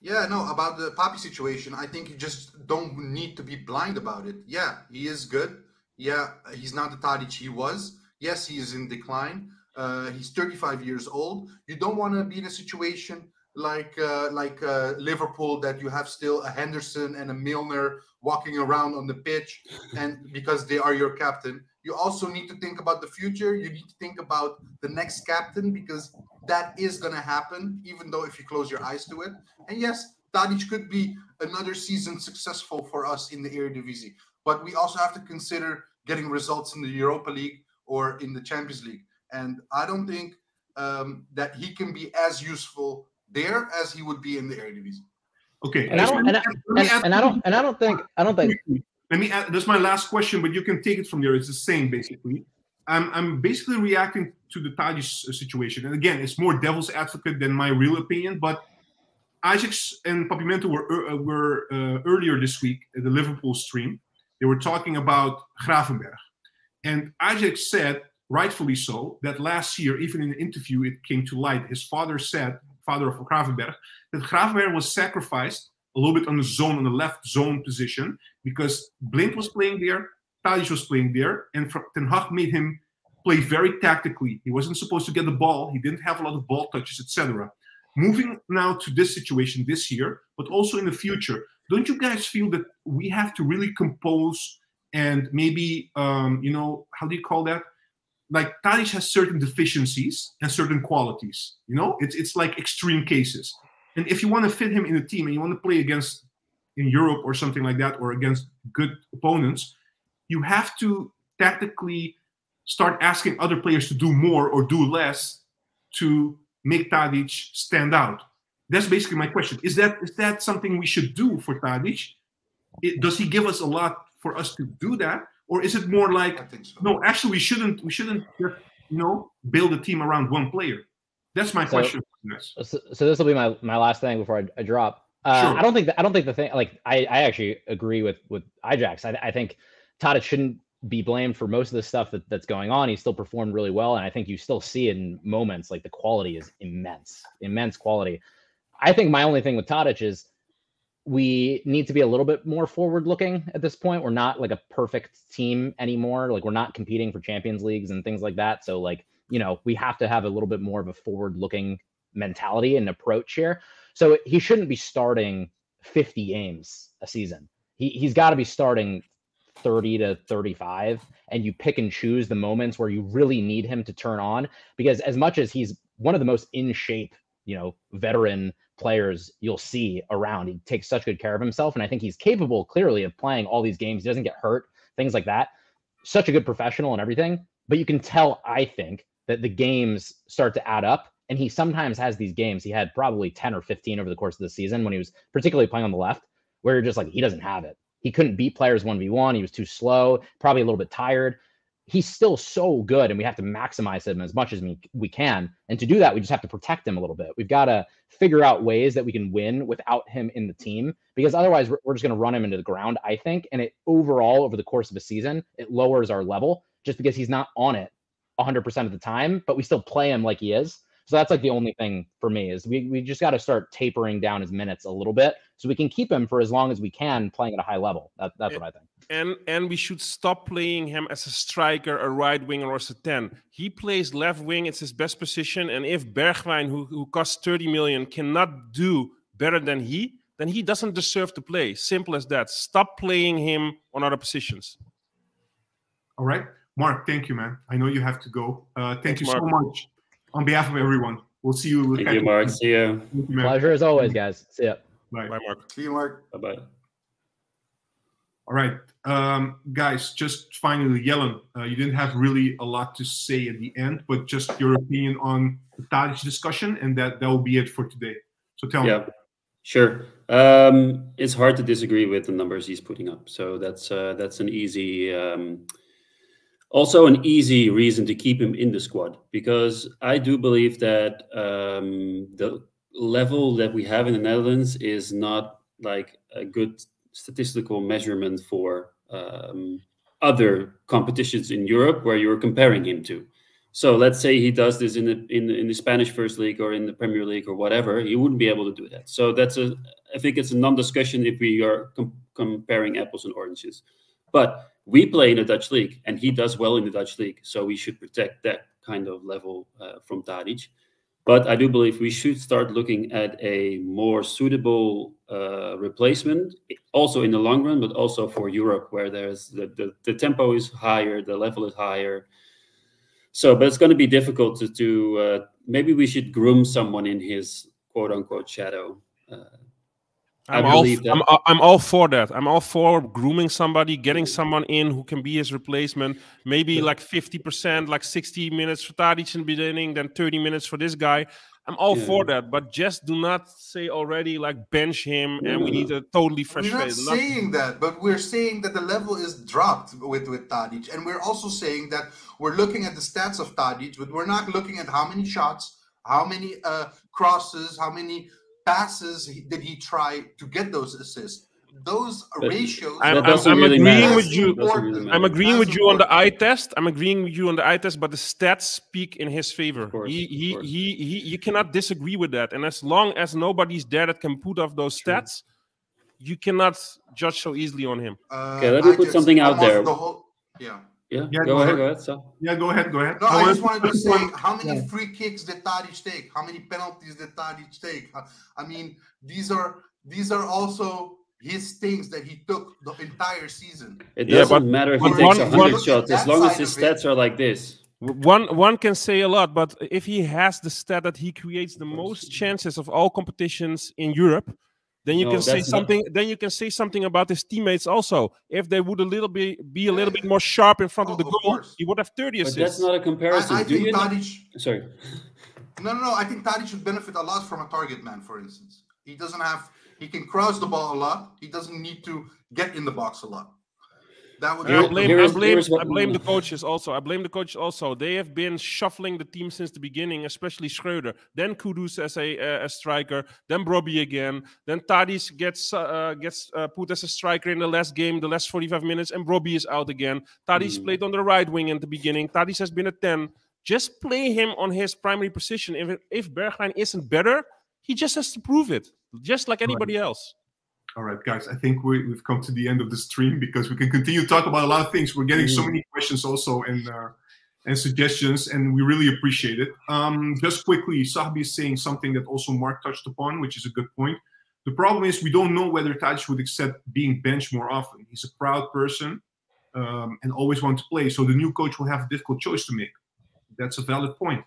Yeah, no, about the Poppy situation, I think you just don't need to be blind about it. Yeah, he is good. Yeah, he's not the Tadic he was. Yes, he is in decline. Uh, he's 35 years old. You don't want to be in a situation like uh, like uh, Liverpool that you have still a Henderson and a Milner walking around on the pitch, and because they are your captain, you also need to think about the future. You need to think about the next captain because that is going to happen, even though if you close your eyes to it. And yes, Tadic could be another season successful for us in the Eredivisie, but we also have to consider getting results in the Europa League or in the Champions League. And I don't think um, that he can be as useful there as he would be in the Eredivisie. Okay, And I don't, and, I, and, and I don't, and I don't think, I don't think. Let me. Add, that's my last question, but you can take it from there. It's the same, basically. I'm, I'm basically reacting to the Tadic situation, and again, it's more devil's advocate than my real opinion. But EyeJax and Papimento were uh, were uh, earlier this week at the Liverpool stream. They were talking about Gravenberch, and EyeJax said, rightfully so, that last year, even in an interview, it came to light. His father said, father of Gravenberch, that Gravenberch was sacrificed a little bit on the zone, on the left zone position, because Blind was playing there, Tadic was playing there, and Ten Hag made him play very tactically. He wasn't supposed to get the ball. He didn't have a lot of ball touches, etc. Moving now to this situation this year, but also in the future, don't you guys feel that we have to really compose and maybe, um, you know, how do you call that? Like Tadic has certain deficiencies and certain qualities. You know, it's it's like extreme cases. And if you want to fit him in a team and you want to play against in Europe or something like that, or against good opponents, you have to tactically start asking other players to do more or do less to make Tadic stand out. That's basically my question. Is that is that something we should do for Tadic? It, does he give us a lot for us to do that, or is it more like so. no? Actually, we shouldn't. We shouldn't you know build a team around one player. That's my So- question. So, so this will be my, my last thing before I, I drop. Uh, Sure. I don't think that, I don't think the thing like I, I actually agree with with EyeJax. I, I think Tadic shouldn't be blamed for most of the stuff that, that's going on. He still performed really well, and I think you still see in moments like the quality is immense, immense quality. I think my only thing with Tadic is we need to be a little bit more forward looking at this point. We're not like a perfect team anymore. Like we're not competing for Champions Leagues and things like that. So like, you know, we have to have a little bit more of a forward looking mentality and approach here. So he shouldn't be starting 50 games a season. He he's got to be starting 30 to 35 and you pick and choose the moments where you really need him to turn on because as much as he's one of the most in shape, you know, veteran players you'll see around. He takes such good care of himself and I think he's capable clearly of playing all these games. He doesn't get hurt, things like that. Such a good professional and everything, but you can tell I think that the games start to add up and he sometimes has these games. He had probably 10 or 15 over the course of the season when he was particularly playing on the left, where you're just like, he doesn't have it. He couldn't beat players 1v1. He was too slow, probably a little bit tired. He's still so good, and we have to maximize him as much as we, we can. And to do that, we just have to protect him a little bit. We've got to figure out ways that we can win without him in the team, because otherwise, we're, we're just going to run him into the ground, I think. And it overall, over the course of a season, it lowers our level just because he's not on it 100% of the time, but we still play him like he is. So that's like the only thing for me is we, we just got to start tapering down his minutes a little bit so we can keep him for as long as we can playing at a high level. That, that's Yeah. what I think. and and we should stop playing him as a striker, a right winger, or as a ten. He plays left wing; it's his best position. And if Bergwijn, who who costs thirty million, cannot do better than he, then he doesn't deserve to play. Simple as that. Stop playing him on other positions. All right, Marc. Thank you, man. I know you have to go. Uh, thank Thanks, you so much on behalf of everyone. We'll see you. Thank you, Marc. See you. Thank you, man. Pleasure as always, guys. See ya. Bye. Bye, Marc. See you, Marc. Bye bye. All right, um, guys. Just finally, Yellan, uh, you didn't have really a lot to say at the end, but just your opinion on the Tadic discussion, and that that will be it for today. So tell me. Yeah, sure. Um, it's hard to disagree with the numbers he's putting up. So that's uh, that's an easy, um, also an easy reason to keep him in the squad because I do believe that um, the level that we have in the Netherlands is not like a good statistical measurement for um, other competitions in Europe where you're comparing him to. So let's say he does this in the in in the Spanish First League or in the Premier League or whatever, he wouldn't be able to do that. So that's a I think it's a non-discussion if we are com comparing apples and oranges. But we play in the Dutch league, and he does well in the Dutch league, so we should protect that kind of level uh, from Tadic. But I do believe we should start looking at a more suitable uh, replacement, also in the long run, but also for Europe, where there's the, the, the tempo is higher, the level is higher. So, but it's going to be difficult to. Uh, maybe we should groom someone in his quote unquote shadow. Uh, I'm all, I'm, I'm, all for that. I'm all for grooming somebody, getting someone in who can be his replacement. Maybe yeah. like 50%, like 60 minutes for Tadic in the beginning, then 30 minutes for this guy. I'm all yeah. for that, but just do not say already like bench him and we need a totally fresh We're not saying that, but we're saying that the level is dropped with with Tadic, and we're also saying that we're looking at the stats of Tadic, but we're not looking at how many shots, how many uh, crosses, how many passes did he try to get those assists? Those but ratios. I'm, I'm, I'm really agreeing with you. Really I'm agreeing with you on the eye test. I'm agreeing with you on the eye test, but the stats speak in his favor. Course, he, he, he, he, you cannot disagree with that. And as long as nobody's there that can put off those stats, you cannot judge so easily on him. Uh, okay, let me I put something out there. The whole, yeah. Yeah, yeah go, go ahead, ahead, go ahead. So. Yeah, go ahead, go ahead. No, I just wanted to say how many yeah. free kicks did Tadic take? How many penalties did Tadic take? I mean, these are these are also his things that he took the entire season. It doesn't yeah, but, matter if he takes a hundred shots as long as his stats are like this. One one can say a lot, but if he has the stat that he creates the most chances of all competitions in Europe, then you no, can say something. Not... Then you can say something about his teammates also. If they would a little bit be a little bit more sharp in front oh, of the goal, course. he would have thirty assists. But that's not a comparison. I, I think Tadic. Sorry. No, no, no. I think Tadic should benefit a lot from a target man, for instance. He doesn't have. He can cross the ball a lot. He doesn't need to get in the box a lot. That would I blame, I blame, I blame the coaches also. I blame the coaches also. They have been shuffling the team since the beginning, especially Schreuder. Then Kudus as a, uh, a striker. Then Brobbey again. Then Tadic gets uh, gets uh, put as a striker in the last game, the last 45 minutes, and Brobbey is out again. Tadic mm. played on the right wing in the beginning. Tadic has been a 10. Just play him on his primary position. If, if Bergwijn isn't better, he just has to prove it, just like anybody right. else. All right, guys, I think we, have come to the end of the stream because we can continue to talk about a lot of things. We're getting so mm. many questions also and uh, and suggestions, and we really appreciate it. Um, just quickly, Sahbi is saying something that also Marc touched upon, which is a good point. The problem is we don't know whether Tadic would accept being benched more often. He's a proud person um, and always want to play. So the new coach will have a difficult choice to make. That's a valid point.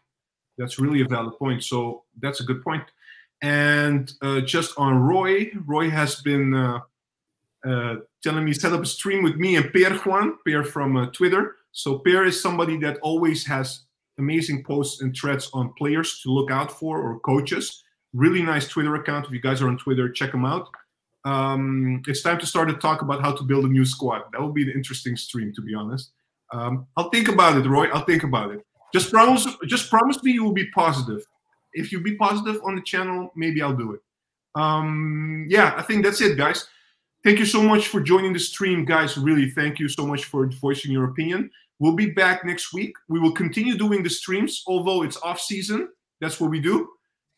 That's really a valid point. So that's a good point. And uh, just on Roy, Roy has been uh, uh, telling me set up a stream with me and Per Juan, Per from uh, Twitter. So Per is somebody that always has amazing posts and threads on players to look out for or coaches. Really nice Twitter account. If you guys are on Twitter, check him out. Um, it's time to start to talk about how to build a new squad. That will be an interesting stream, to be honest. Um, I'll think about it, Roy. I'll think about it. Just promise, just promise me you will be positive if you be positive on the channel, maybe I'll do it. Um, yeah, I think that's it, guys. Thank you so much for joining the stream, guys. Really, thank you so much for voicing your opinion. We'll be back next week. We will continue doing the streams, although it's off season. That's what we do.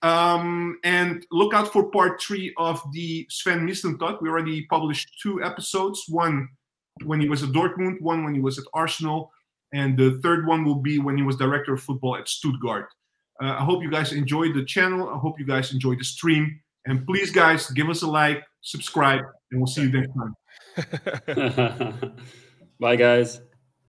Um, and look out for part three of the Sven Mislintat. We already published two episodes. One when he was at Dortmund, one when he was at Arsenal, and the third one will be when he was director of football at Stuttgart. Uh, I hope you guys enjoyed the channel. I hope you guys enjoyed the stream. And please, guys, give us a like, subscribe, and we'll see you next time. Bye, guys.